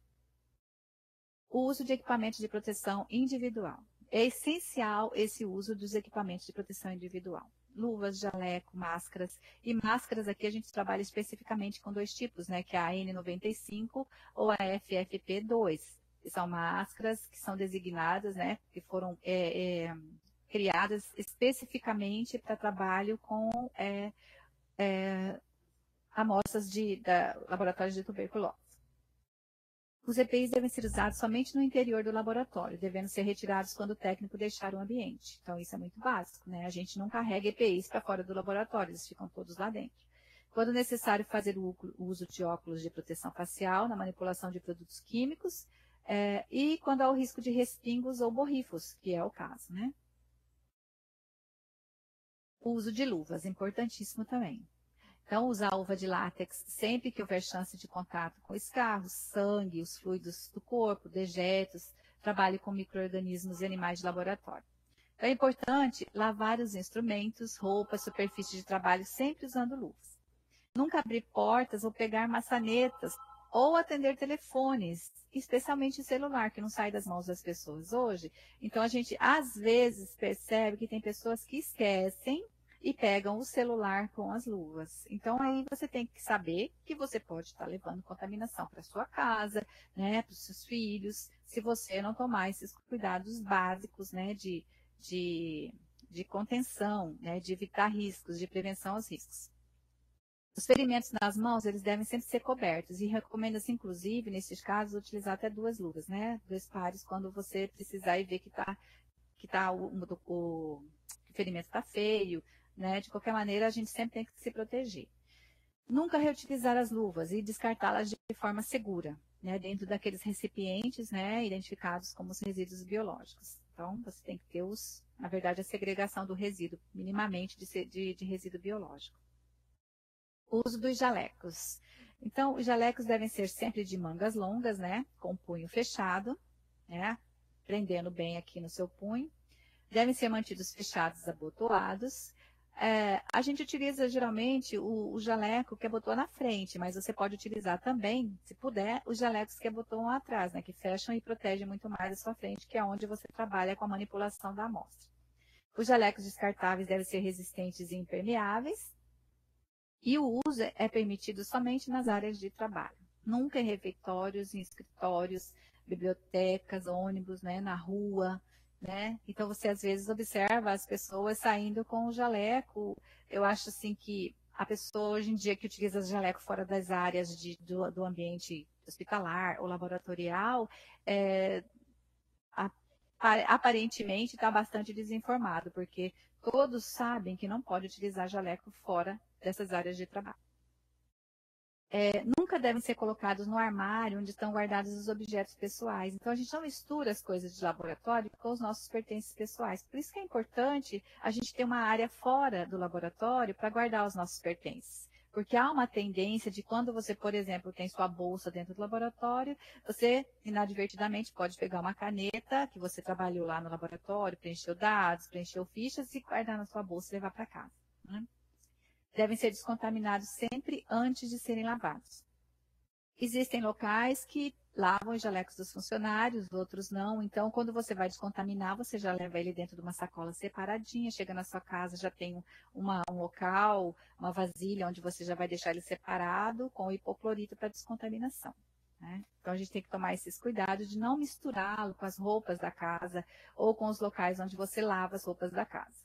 O uso de equipamentos de proteção individual. É essencial esse uso dos equipamentos de proteção individual. Luvas, jaleco, máscaras. E máscaras aqui a gente trabalha especificamente com dois tipos, né? Que é a N95 ou a FFP2 que são máscaras que são designadas, né, que foram é, é, criadas especificamente para trabalho com é, é, amostras de da, laboratórios de tuberculose. Os EPIs devem ser usados somente no interior do laboratório, devendo ser retirados quando o técnico deixar o ambiente. Então, isso é muito básico, né? A gente não carrega EPIs para fora do laboratório, eles ficam todos lá dentro. Quando necessário fazer o uso de óculos de proteção facial na manipulação de produtos químicos, é, e quando há o risco de respingos ou borrifos, que é o caso, né? O uso de luvas, importantíssimo também. Então, usar uva de látex sempre que houver chance de contato com escarros, sangue, os fluidos do corpo, dejetos, trabalhe com micro-organismos e animais de laboratório. Então, é importante lavar os instrumentos, roupas, superfície de trabalho, sempre usando luvas. Nunca abrir portas ou pegar maçanetas ou atender telefones, especialmente celular, que não sai das mãos das pessoas hoje. Então, a gente, às vezes, percebe que tem pessoas que esquecem e pegam o celular com as luvas. Então, aí você tem que saber que você pode estar levando contaminação para sua casa, né, para os seus filhos, se você não tomar esses cuidados básicos, né, de, de, de contenção, né, de evitar riscos, de prevenção aos riscos. Os ferimentos nas mãos, eles devem sempre ser cobertos e recomenda-se, inclusive, nesses casos, utilizar até duas luvas, né? Dois pares quando você precisar e ver que tá, que tá o, o, o ferimento está feio, né? De qualquer maneira, a gente sempre tem que se proteger. Nunca reutilizar as luvas e descartá-las de forma segura, né? Dentro daqueles recipientes, né? Identificados como os resíduos biológicos. Então, você tem que ter os, na verdade, a segregação do resíduo, minimamente, de, de, de resíduo biológico uso dos jalecos. Então, os jalecos devem ser sempre de mangas longas, né? Com punho fechado, né? Prendendo bem aqui no seu punho. Devem ser mantidos fechados, abotoados. É, a gente utiliza geralmente o, o, jaleco que abotoa na frente, mas você pode utilizar também, se puder, os jalecos que abotoam atrás, né? Que fecham e protegem muito mais a sua frente, que é onde você trabalha com a manipulação da amostra. Os jalecos descartáveis devem ser resistentes e impermeáveis. E o uso é permitido somente nas áreas de trabalho, nunca em refeitórios, em escritórios, bibliotecas, ônibus, né, na rua, né? Então você às vezes observa as pessoas saindo com o jaleco. Eu acho assim que a pessoa hoje em dia que utiliza jaleco fora das áreas de, do, do, ambiente hospitalar ou laboratorial, é, aparentemente está bastante desinformado, porque todos sabem que não pode utilizar jaleco fora dessas áreas de trabalho. É, nunca devem ser colocados no armário onde estão guardados os objetos pessoais. Então, a gente não mistura as coisas de laboratório com os nossos pertences pessoais. Por isso que é importante a gente ter uma área fora do laboratório para guardar os nossos pertences. Porque há uma tendência de quando você, por exemplo, tem sua bolsa dentro do laboratório, você inadvertidamente pode pegar uma caneta que você trabalhou lá no laboratório, preencheu dados, preencheu fichas e guardar na sua bolsa e levar para casa. Né? Devem ser descontaminados sempre antes de serem lavados. Existem locais que lavam os jalecos dos funcionários, outros não. Então, quando você vai descontaminar, você já leva ele dentro de uma sacola separadinha. Chega na sua casa, já tem uma, um local, uma vasilha, onde você já vai deixar ele separado com hipoclorito para descontaminação. Né? Então, a gente tem que tomar esses cuidados de não misturá-lo com as roupas da casa ou com os locais onde você lava as roupas da casa.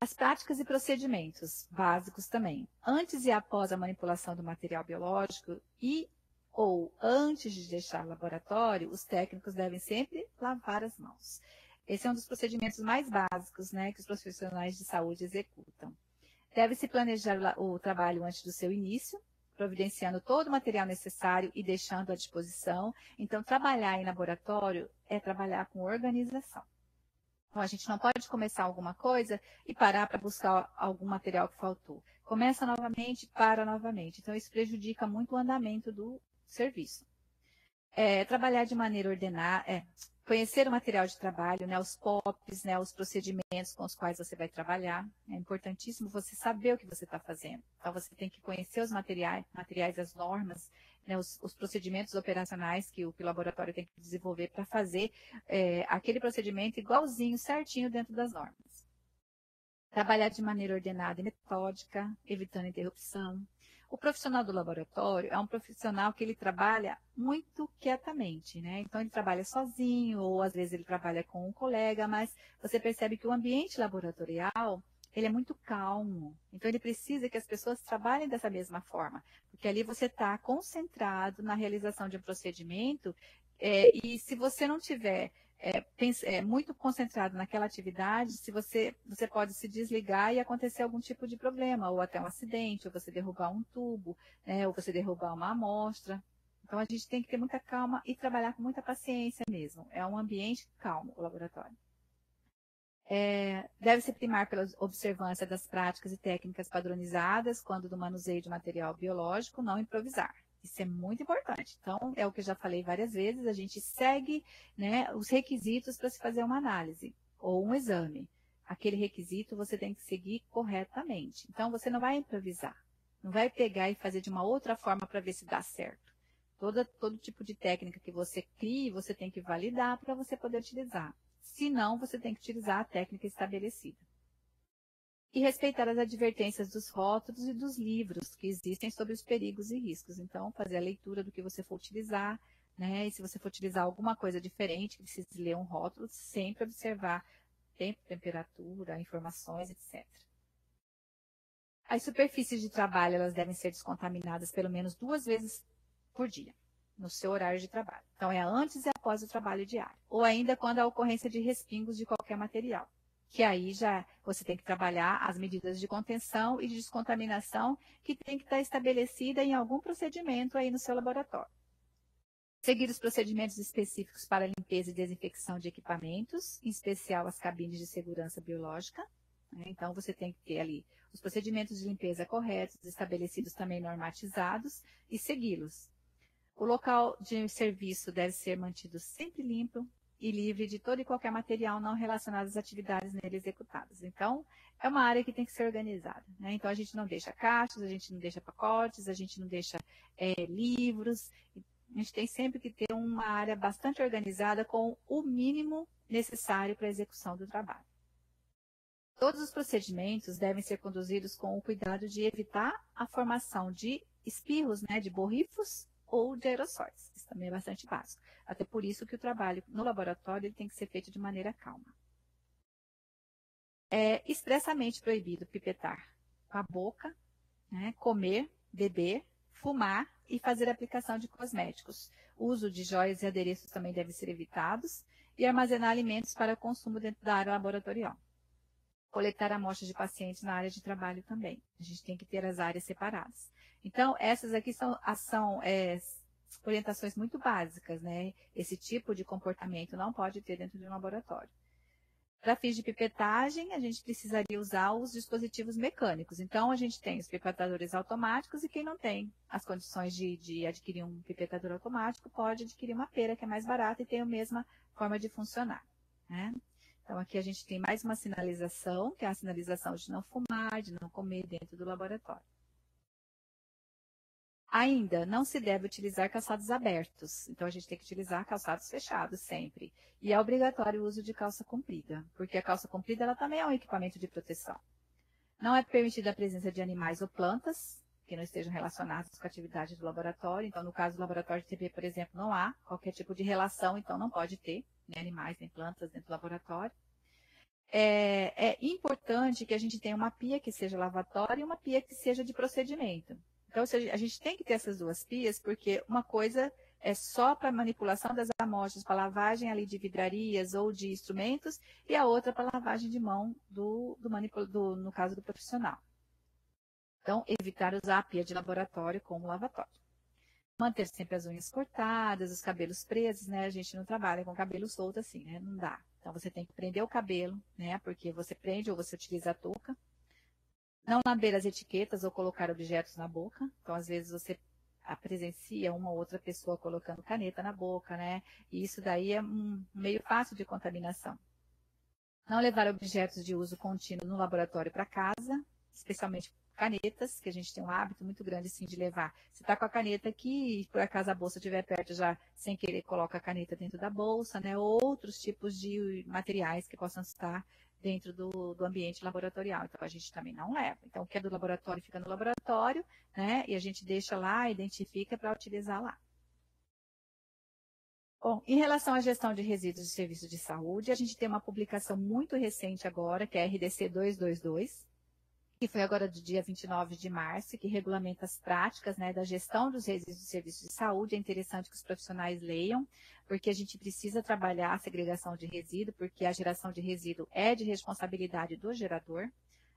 As práticas e procedimentos básicos também. Antes e após a manipulação do material biológico e ou antes de deixar o laboratório, os técnicos devem sempre lavar as mãos. Esse é um dos procedimentos mais básicos né, que os profissionais de saúde executam. Deve-se planejar o trabalho antes do seu início, providenciando todo o material necessário e deixando à disposição. Então, trabalhar em laboratório é trabalhar com organização. Então, a gente não pode começar alguma coisa e parar para buscar algum material que faltou. Começa novamente, para novamente. Então, isso prejudica muito o andamento do serviço. É, trabalhar de maneira ordenada, é, conhecer o material de trabalho, né, os POPs, né, os procedimentos com os quais você vai trabalhar. É importantíssimo você saber o que você está fazendo. Então, você tem que conhecer os materiais, materiais as normas, né, os, os, procedimentos operacionais que o, laboratório tem que desenvolver para fazer é, aquele procedimento igualzinho, certinho dentro das normas. Trabalhar de maneira ordenada e metódica, evitando interrupção. O profissional do laboratório é um profissional que ele trabalha muito quietamente, né? Então ele trabalha sozinho, ou às vezes ele trabalha com um colega, mas você percebe que o ambiente laboratorial ele é muito calmo. Então, ele precisa que as pessoas trabalhem dessa mesma forma, porque ali você está concentrado na realização de um procedimento, é, e se você não tiver é, é, muito concentrado naquela atividade, se você, você pode se desligar e acontecer algum tipo de problema, ou até um acidente, ou você derrubar um tubo, né, ou você derrubar uma amostra. Então, a gente tem que ter muita calma e trabalhar com muita paciência mesmo. É um ambiente calmo, o laboratório. É, Deve-se primar pela observância das práticas e técnicas padronizadas quando do manuseio de material biológico, não improvisar. Isso é muito importante. Então, é o que eu já falei várias vezes, a gente segue né, os requisitos para se fazer uma análise ou um exame. Aquele requisito você tem que seguir corretamente. Então, você não vai improvisar. Não vai pegar e fazer de uma outra forma para ver se dá certo. Toda, todo tipo de técnica que você crie, você tem que validar para você poder utilizar. Se não, você tem que utilizar a técnica estabelecida. E respeitar as advertências dos rótulos e dos livros que existem sobre os perigos e riscos. Então, fazer a leitura do que você for utilizar, né? E se você for utilizar alguma coisa diferente, precisa ler um rótulo, sempre observar tempo, temperatura, informações, etc. As superfícies de trabalho elas devem ser descontaminadas pelo menos duas vezes por dia, no seu horário de trabalho. Então, é antes e após o trabalho diário. Ou ainda quando há ocorrência de respingos de qualquer material. Que aí já você tem que trabalhar as medidas de contenção e de descontaminação que tem que estar estabelecida em algum procedimento aí no seu laboratório. Seguir os procedimentos específicos para limpeza e desinfecção de equipamentos, em especial as cabines de segurança biológica. Né? Então, você tem que ter ali os procedimentos de limpeza corretos, estabelecidos também normatizados, e segui-los. O local de serviço deve ser mantido sempre limpo e livre de todo e qualquer material não relacionado às atividades nele executadas. Então, é uma área que tem que ser organizada. Né? Então, a gente não deixa caixas, a gente não deixa pacotes, a gente não deixa é, livros. A gente tem sempre que ter uma área bastante organizada com o mínimo necessário para a execução do trabalho. Todos os procedimentos devem ser conduzidos com o cuidado de evitar a formação de espirros, né, de borrifos ou de aerossóis. Isso também é bastante básico. Até por isso que o trabalho no laboratório ele tem que ser feito de maneira calma. É expressamente proibido pipetar com a boca, né, comer, beber, fumar e fazer aplicação de cosméticos. O uso de joias e adereços também deve ser evitados e armazenar alimentos para consumo dentro da área laboratorial. Coletar amostras de pacientes na área de trabalho também. A gente tem que ter as áreas separadas. Então, essas aqui são, são é, orientações muito básicas, né? Esse tipo de comportamento não pode ter dentro de um laboratório. Para fins de pipetagem, a gente precisaria usar os dispositivos mecânicos. Então, a gente tem os pipetadores automáticos e quem não tem as condições de, de adquirir um pipetador automático pode adquirir uma pera que é mais barata e tem a mesma forma de funcionar. Né? Então, aqui a gente tem mais uma sinalização, que é a sinalização de não fumar, de não comer dentro do laboratório. Ainda não se deve utilizar calçados abertos, então a gente tem que utilizar calçados fechados sempre. E é obrigatório o uso de calça comprida, porque a calça comprida ela também é um equipamento de proteção. Não é permitida a presença de animais ou plantas que não estejam relacionados com a atividade do laboratório. Então, no caso do laboratório de TB, por exemplo, não há qualquer tipo de relação, então não pode ter nem animais nem plantas dentro do laboratório. É, é importante que a gente tenha uma pia que seja lavatória e uma pia que seja de procedimento. Então, a gente tem que ter essas duas pias, porque uma coisa é só para manipulação das amostras, para lavagem ali de vidrarias ou de instrumentos, e a outra para lavagem de mão do, do, do, no caso do profissional. Então, evitar usar a pia de laboratório como lavatório. Manter sempre as unhas cortadas, os cabelos presos, né? A gente não trabalha com cabelo solto assim, né? Não dá. Então, você tem que prender o cabelo, né? Porque você prende ou você utiliza a touca. Não lamber as etiquetas ou colocar objetos na boca. Então, às vezes, você presencia uma ou outra pessoa colocando caneta na boca, né? E isso daí é um meio fácil de contaminação. Não levar objetos de uso contínuo no laboratório para casa, especialmente canetas, que a gente tem um hábito muito grande assim de levar. Se está com a caneta aqui e por acaso a bolsa estiver perto, já sem querer coloca a caneta dentro da bolsa, né? Outros tipos de materiais que possam estar dentro do, do ambiente laboratorial. Então, a gente também não leva. Então, o que é do laboratório fica no laboratório, né? E a gente deixa lá, identifica para utilizar lá. Bom, em relação à gestão de resíduos de serviços de saúde, a gente tem uma publicação muito recente agora, que é a RDC 222, que foi agora do dia 29 de março, que regulamenta as práticas né, da gestão dos resíduos de serviços de saúde. É interessante que os profissionais leiam, porque a gente precisa trabalhar a segregação de resíduo, porque a geração de resíduo é de responsabilidade do gerador.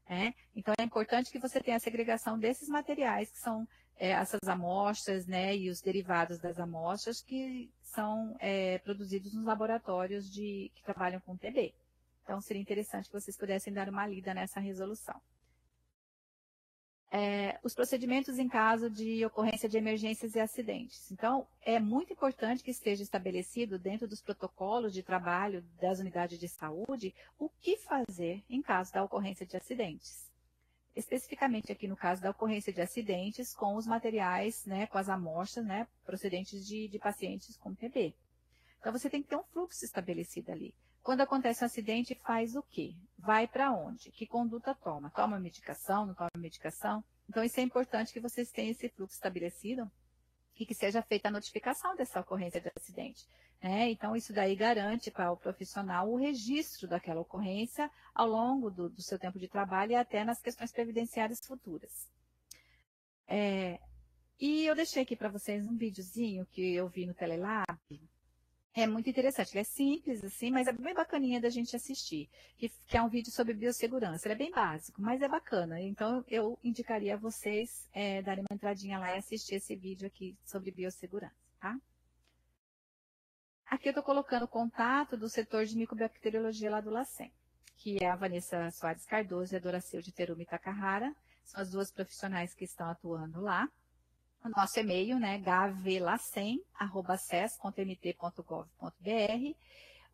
É? Então, é importante que você tenha a segregação desses materiais, que são é, essas amostras né, e os derivados das amostras que são é, produzidos nos laboratórios de, que trabalham com TB. Então, seria interessante que vocês pudessem dar uma lida nessa resolução é, os procedimentos em caso de ocorrência de emergências e acidentes. Então, é muito importante que esteja estabelecido dentro dos protocolos de trabalho das unidades de saúde o que fazer em caso da ocorrência de acidentes. Especificamente aqui no caso da ocorrência de acidentes com os materiais, né, com as amostras, né, procedentes de, de pacientes com TB. Então, você tem que ter um fluxo estabelecido ali. Quando acontece um acidente, faz o quê? Vai para onde? Que conduta toma? Toma medicação? Não toma medicação? Então, isso é importante que vocês tenham esse fluxo estabelecido e que seja feita a notificação dessa ocorrência de acidente. Né? Então, isso daí garante para o profissional o registro daquela ocorrência ao longo do, do seu tempo de trabalho e até nas questões previdenciárias futuras. É, e eu deixei aqui para vocês um videozinho que eu vi no Telelab. É muito interessante. Ele é simples, assim, mas é bem bacaninha da gente assistir. Que, que é um vídeo sobre biossegurança. Ele é bem básico, mas é bacana. Então, eu indicaria a vocês é, darem uma entradinha lá e assistir esse vídeo aqui sobre biossegurança, tá? Aqui eu estou colocando o contato do setor de micobacteriologia lá do LACEN, que é a Vanessa Soares Cardoso e a Doraceu de Terumi Takahara. São as duas profissionais que estão atuando lá. O nosso e-mail, né, gavelacem.mt.gov.br.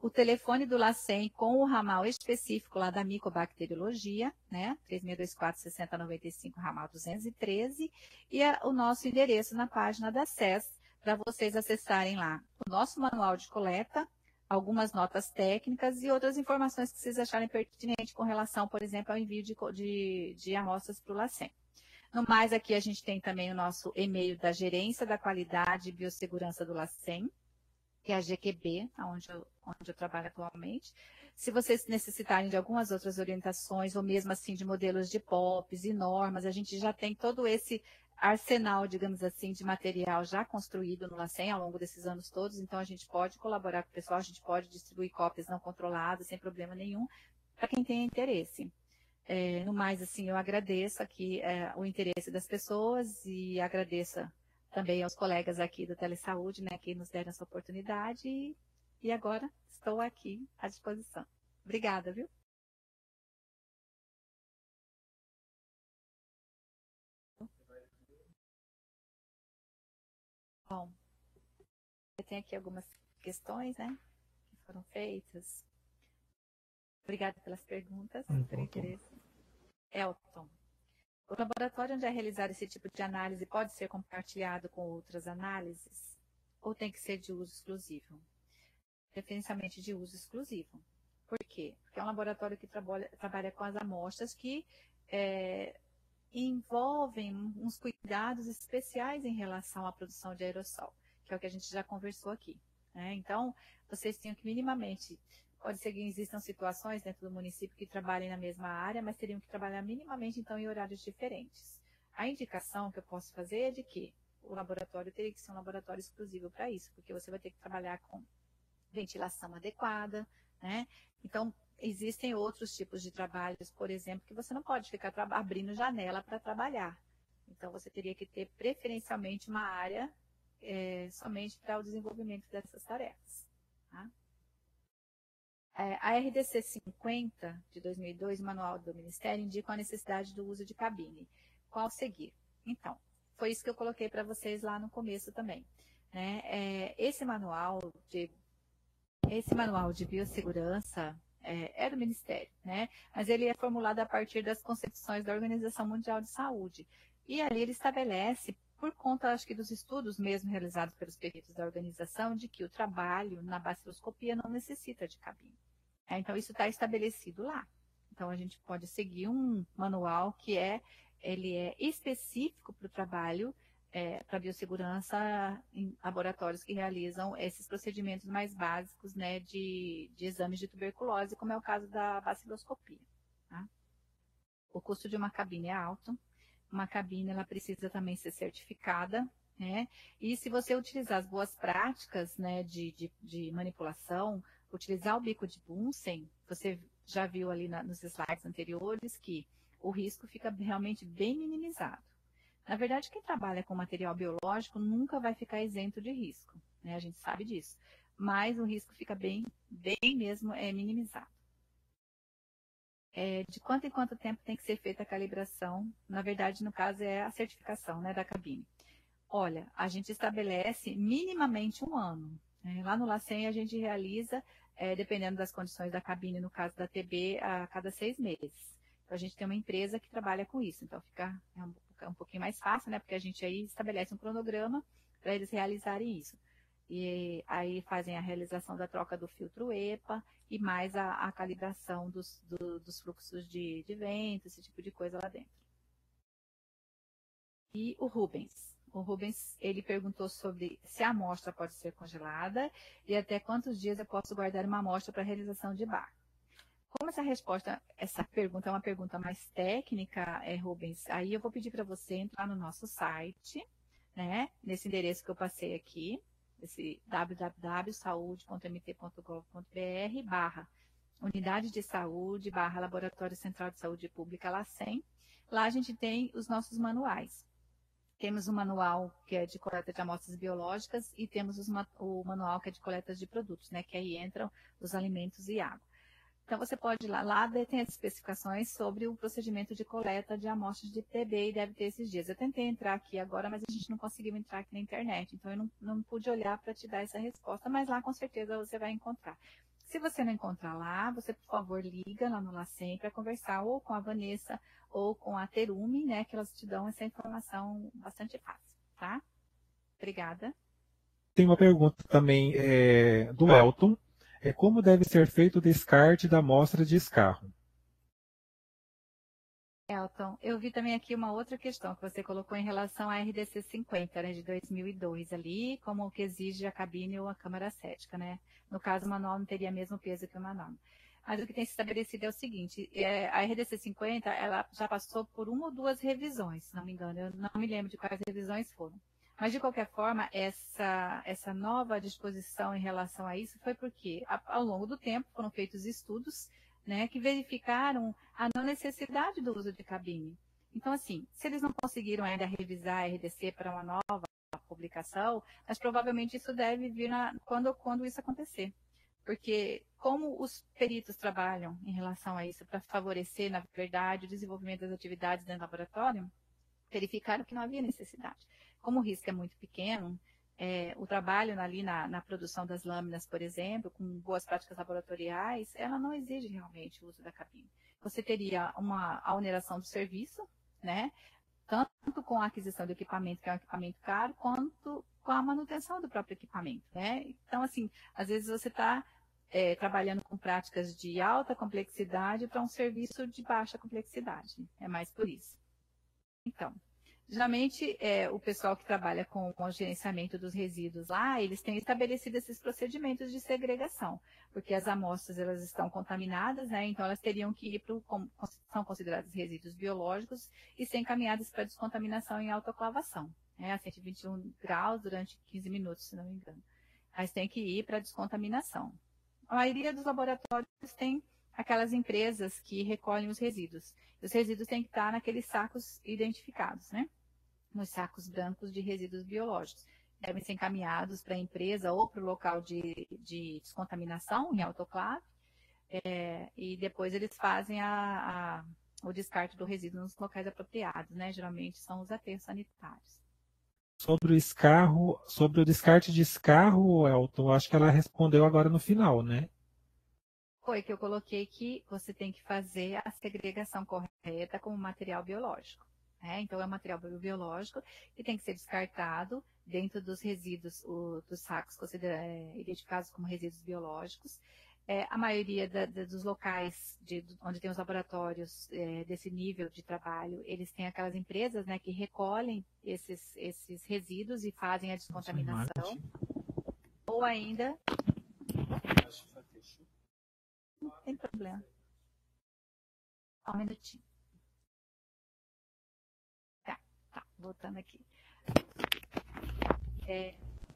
O telefone do LACEN com o ramal específico lá da micobacteriologia, né, 3624-6095, ramal 213. E a, o nosso endereço na página da SES, para vocês acessarem lá o nosso manual de coleta, algumas notas técnicas e outras informações que vocês acharem pertinentes com relação, por exemplo, ao envio de, de, de amostras para o LACEN. No mais, aqui a gente tem também o nosso e-mail da Gerência da Qualidade e Biossegurança do LACEN, que é a GQB, onde eu, onde eu trabalho atualmente. Se vocês necessitarem de algumas outras orientações, ou mesmo assim de modelos de POPs e normas, a gente já tem todo esse arsenal, digamos assim, de material já construído no LACEN ao longo desses anos todos, então a gente pode colaborar com o pessoal, a gente pode distribuir cópias não controladas, sem problema nenhum, para quem tem interesse. É, no mais, assim, eu agradeço aqui é, o interesse das pessoas e agradeço também aos colegas aqui do Telesaúde, né, que nos deram essa oportunidade e, e agora estou aqui à disposição. Obrigada, viu? Bom, eu tenho aqui algumas questões, né, que foram feitas. Obrigada pelas perguntas, hum, pelo interesse. Elton, o laboratório onde é realizado esse tipo de análise pode ser compartilhado com outras análises? Ou tem que ser de uso exclusivo? Preferencialmente de uso exclusivo. Por quê? Porque é um laboratório que trabalha, trabalha com as amostras que é, envolvem uns cuidados especiais em relação à produção de aerossol, que é o que a gente já conversou aqui. Né? Então, vocês tinham que minimamente, pode ser que existam situações dentro do município que trabalhem na mesma área, mas teriam que trabalhar minimamente, então, em horários diferentes. A indicação que eu posso fazer é de que o laboratório teria que ser um laboratório exclusivo para isso, porque você vai ter que trabalhar com ventilação adequada, né? Então, existem outros tipos de trabalhos, por exemplo, que você não pode ficar abrindo janela para trabalhar. Então, você teria que ter preferencialmente uma área é, somente para o desenvolvimento dessas tarefas. Tá? É, a RDC 50 de 2002, Manual do Ministério, indica a necessidade do uso de cabine. Qual seguir? Então, foi isso que eu coloquei para vocês lá no começo também. Né? É, esse manual de esse manual de biossegurança é, é, do Ministério, né? Mas ele é formulado a partir das concepções da Organização Mundial de Saúde. E ali ele estabelece, por conta, acho que dos estudos mesmo realizados pelos peritos da organização, de que o trabalho na baciloscopia não necessita de cabine. É, então, isso está estabelecido lá. Então, a gente pode seguir um manual que é, ele é específico para o trabalho é, para biossegurança em laboratórios que realizam esses procedimentos mais básicos né, de, de exames de tuberculose, como é o caso da baciloscopia. Tá? O custo de uma cabine é alto, uma cabine ela precisa também ser certificada, né? E se você utilizar as boas práticas né, de, de, de manipulação, utilizar o bico de Bunsen, você já viu ali na, nos slides anteriores que o risco fica realmente bem minimizado. Na verdade, quem trabalha com material biológico nunca vai ficar isento de risco, né? A gente sabe disso. Mas o risco fica bem, bem mesmo é, minimizado. É, de quanto em quanto tempo tem que ser feita a calibração? Na verdade, no caso, é a certificação né, da cabine. Olha, a gente estabelece minimamente um ano. Né? Lá no LACEN a gente realiza, é, dependendo das condições da cabine, no caso da TB, a cada seis meses. Então, a gente tem uma empresa que trabalha com isso. Então, fica é um um pouquinho mais fácil, né? Porque a gente aí estabelece um cronograma para eles realizarem isso. E aí fazem a realização da troca do filtro EPA e mais a, a calibração dos, do, dos fluxos de, de vento, esse tipo de coisa lá dentro. E o Rubens. O Rubens, ele perguntou sobre se a amostra pode ser congelada e até quantos dias eu posso guardar uma amostra para realização de bar. Como essa resposta, essa pergunta é uma pergunta mais técnica, é, Rubens, aí eu vou pedir para você entrar no nosso site, né, nesse endereço que eu passei aqui, esse www.saude.mt.gov.br barra unidade de saúde barra laboratório central de saúde pública LACEN. Lá a gente tem os nossos manuais. Temos o manual que é de coleta de amostras biológicas e temos os, o manual que é de coleta de produtos, né? Que aí entram os alimentos e água. Então, você pode ir lá, lá tem as especificações sobre o procedimento de coleta de amostras de TB e deve ter esses dias. Eu tentei entrar aqui agora, mas a gente não conseguiu entrar aqui na internet, então eu não, não pude olhar para te dar essa resposta, mas lá com certeza você vai encontrar. Se você não encontrar lá, você, por favor, liga lá no LACEN para conversar ou com a Vanessa ou com a Terume, né, que elas te dão essa informação bastante fácil, tá? Obrigada. Tem uma pergunta também é, do Elton é como deve ser feito o descarte da amostra de escarro. Elton, eu vi também aqui uma outra questão que você colocou em relação à RDC 50, né, de 2002 ali, como o que exige a cabine ou a câmara cética, né? No caso, manual não teria mesmo peso que o manual. Mas o que tem se estabelecido é o seguinte, é, a RDC 50, ela já passou por uma ou duas revisões, se não me engano, eu não me lembro de quais revisões foram. Mas, de qualquer forma, essa, essa nova disposição em relação a isso foi porque, ao longo do tempo, foram feitos estudos né, que verificaram a não necessidade do uso de cabine. Então, assim, se eles não conseguiram ainda revisar a RDC para uma nova publicação, mas provavelmente isso deve vir na, quando, quando isso acontecer. Porque como os peritos trabalham em relação a isso para favorecer, na verdade, o desenvolvimento das atividades dentro do laboratório, verificaram que não havia necessidade como o risco é muito pequeno, é, o trabalho ali na, na, produção das lâminas, por exemplo, com boas práticas laboratoriais, ela não exige realmente o uso da cabine. Você teria uma oneração do serviço, né? Tanto com a aquisição do equipamento, que é um equipamento caro, quanto com a manutenção do próprio equipamento, né? Então, assim, às vezes você está é, trabalhando com práticas de alta complexidade para um serviço de baixa complexidade. É mais por isso. Então, Geralmente, é, o pessoal que trabalha com, o gerenciamento dos resíduos lá, eles têm estabelecido esses procedimentos de segregação, porque as amostras elas estão contaminadas, né, então elas teriam que ir para são considerados resíduos biológicos e ser encaminhadas para descontaminação em autoclavação, né, a 121 graus durante 15 minutos, se não me engano. Mas tem que ir para descontaminação. A maioria dos laboratórios tem aquelas empresas que recolhem os resíduos. Os resíduos têm que estar naqueles sacos identificados, né? Nos sacos brancos de resíduos biológicos. Devem ser encaminhados para a empresa ou para o local de, de, descontaminação em autoclave. É, e depois eles fazem a, a, o descarte do resíduo nos locais apropriados, né? Geralmente são os aterros sanitários. Sobre o escarro, sobre o descarte de escarro, Elton, acho que ela respondeu agora no final, né? foi que eu coloquei que você tem que fazer a segregação correta como material biológico. Né? Então, é um material biológico que tem que ser descartado dentro dos resíduos, o, dos sacos é, identificados como resíduos biológicos. É, a maioria da, da, dos locais de, onde tem os laboratórios é, desse nível de trabalho, eles têm aquelas empresas né, que recolhem esses, esses resíduos e fazem a descontaminação. Ou ainda não tem problema. Só um minutinho. Voltando aqui. É,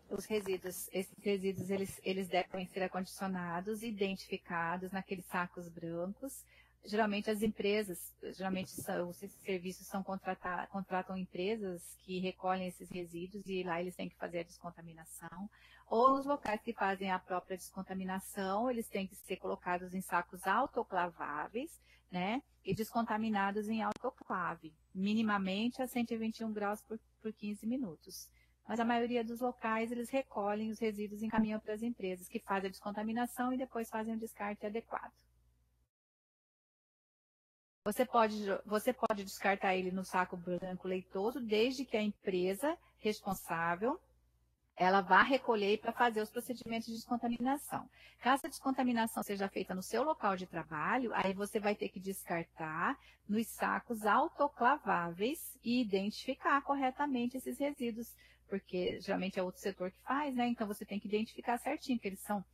os resíduos, esses resíduos, eles, eles devem ser acondicionados, identificados naqueles sacos brancos. Geralmente as empresas, geralmente os serviços são contratar, contratam empresas que recolhem esses resíduos e lá eles têm que fazer a descontaminação ou nos locais que fazem a própria descontaminação, eles têm que ser colocados em sacos autoclaváveis, né? E descontaminados em autoclave, minimamente a 121 graus por, por 15 minutos. Mas a maioria dos locais, eles recolhem os resíduos e encaminham para as empresas, que fazem a descontaminação e depois fazem o descarte adequado. Você pode, você pode descartar ele no saco branco leitoso, desde que a empresa responsável ela vai recolher para fazer os procedimentos de descontaminação. Caso a descontaminação seja feita no seu local de trabalho, aí você vai ter que descartar nos sacos autoclaváveis e identificar corretamente esses resíduos, porque geralmente é outro setor que faz, né? Então você tem que identificar certinho que eles são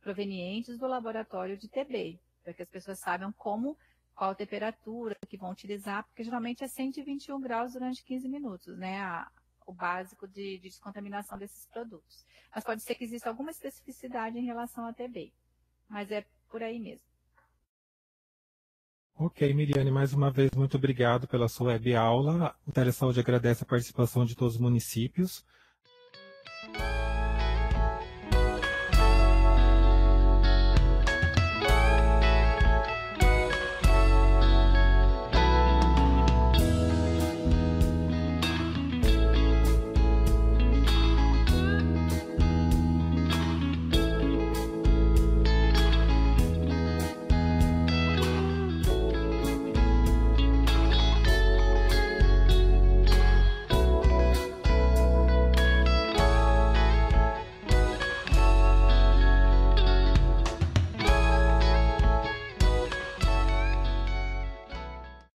provenientes do laboratório de TB, para que as pessoas saibam como, qual temperatura que vão utilizar, porque geralmente é 121 graus durante 15 minutos, né? A, o básico de, de, descontaminação desses produtos. Mas pode ser que exista alguma especificidade em relação à TB, mas é por aí mesmo. Ok, Miriane, mais uma vez, muito obrigado pela sua web aula. O Telesaúde agradece a participação de todos os municípios.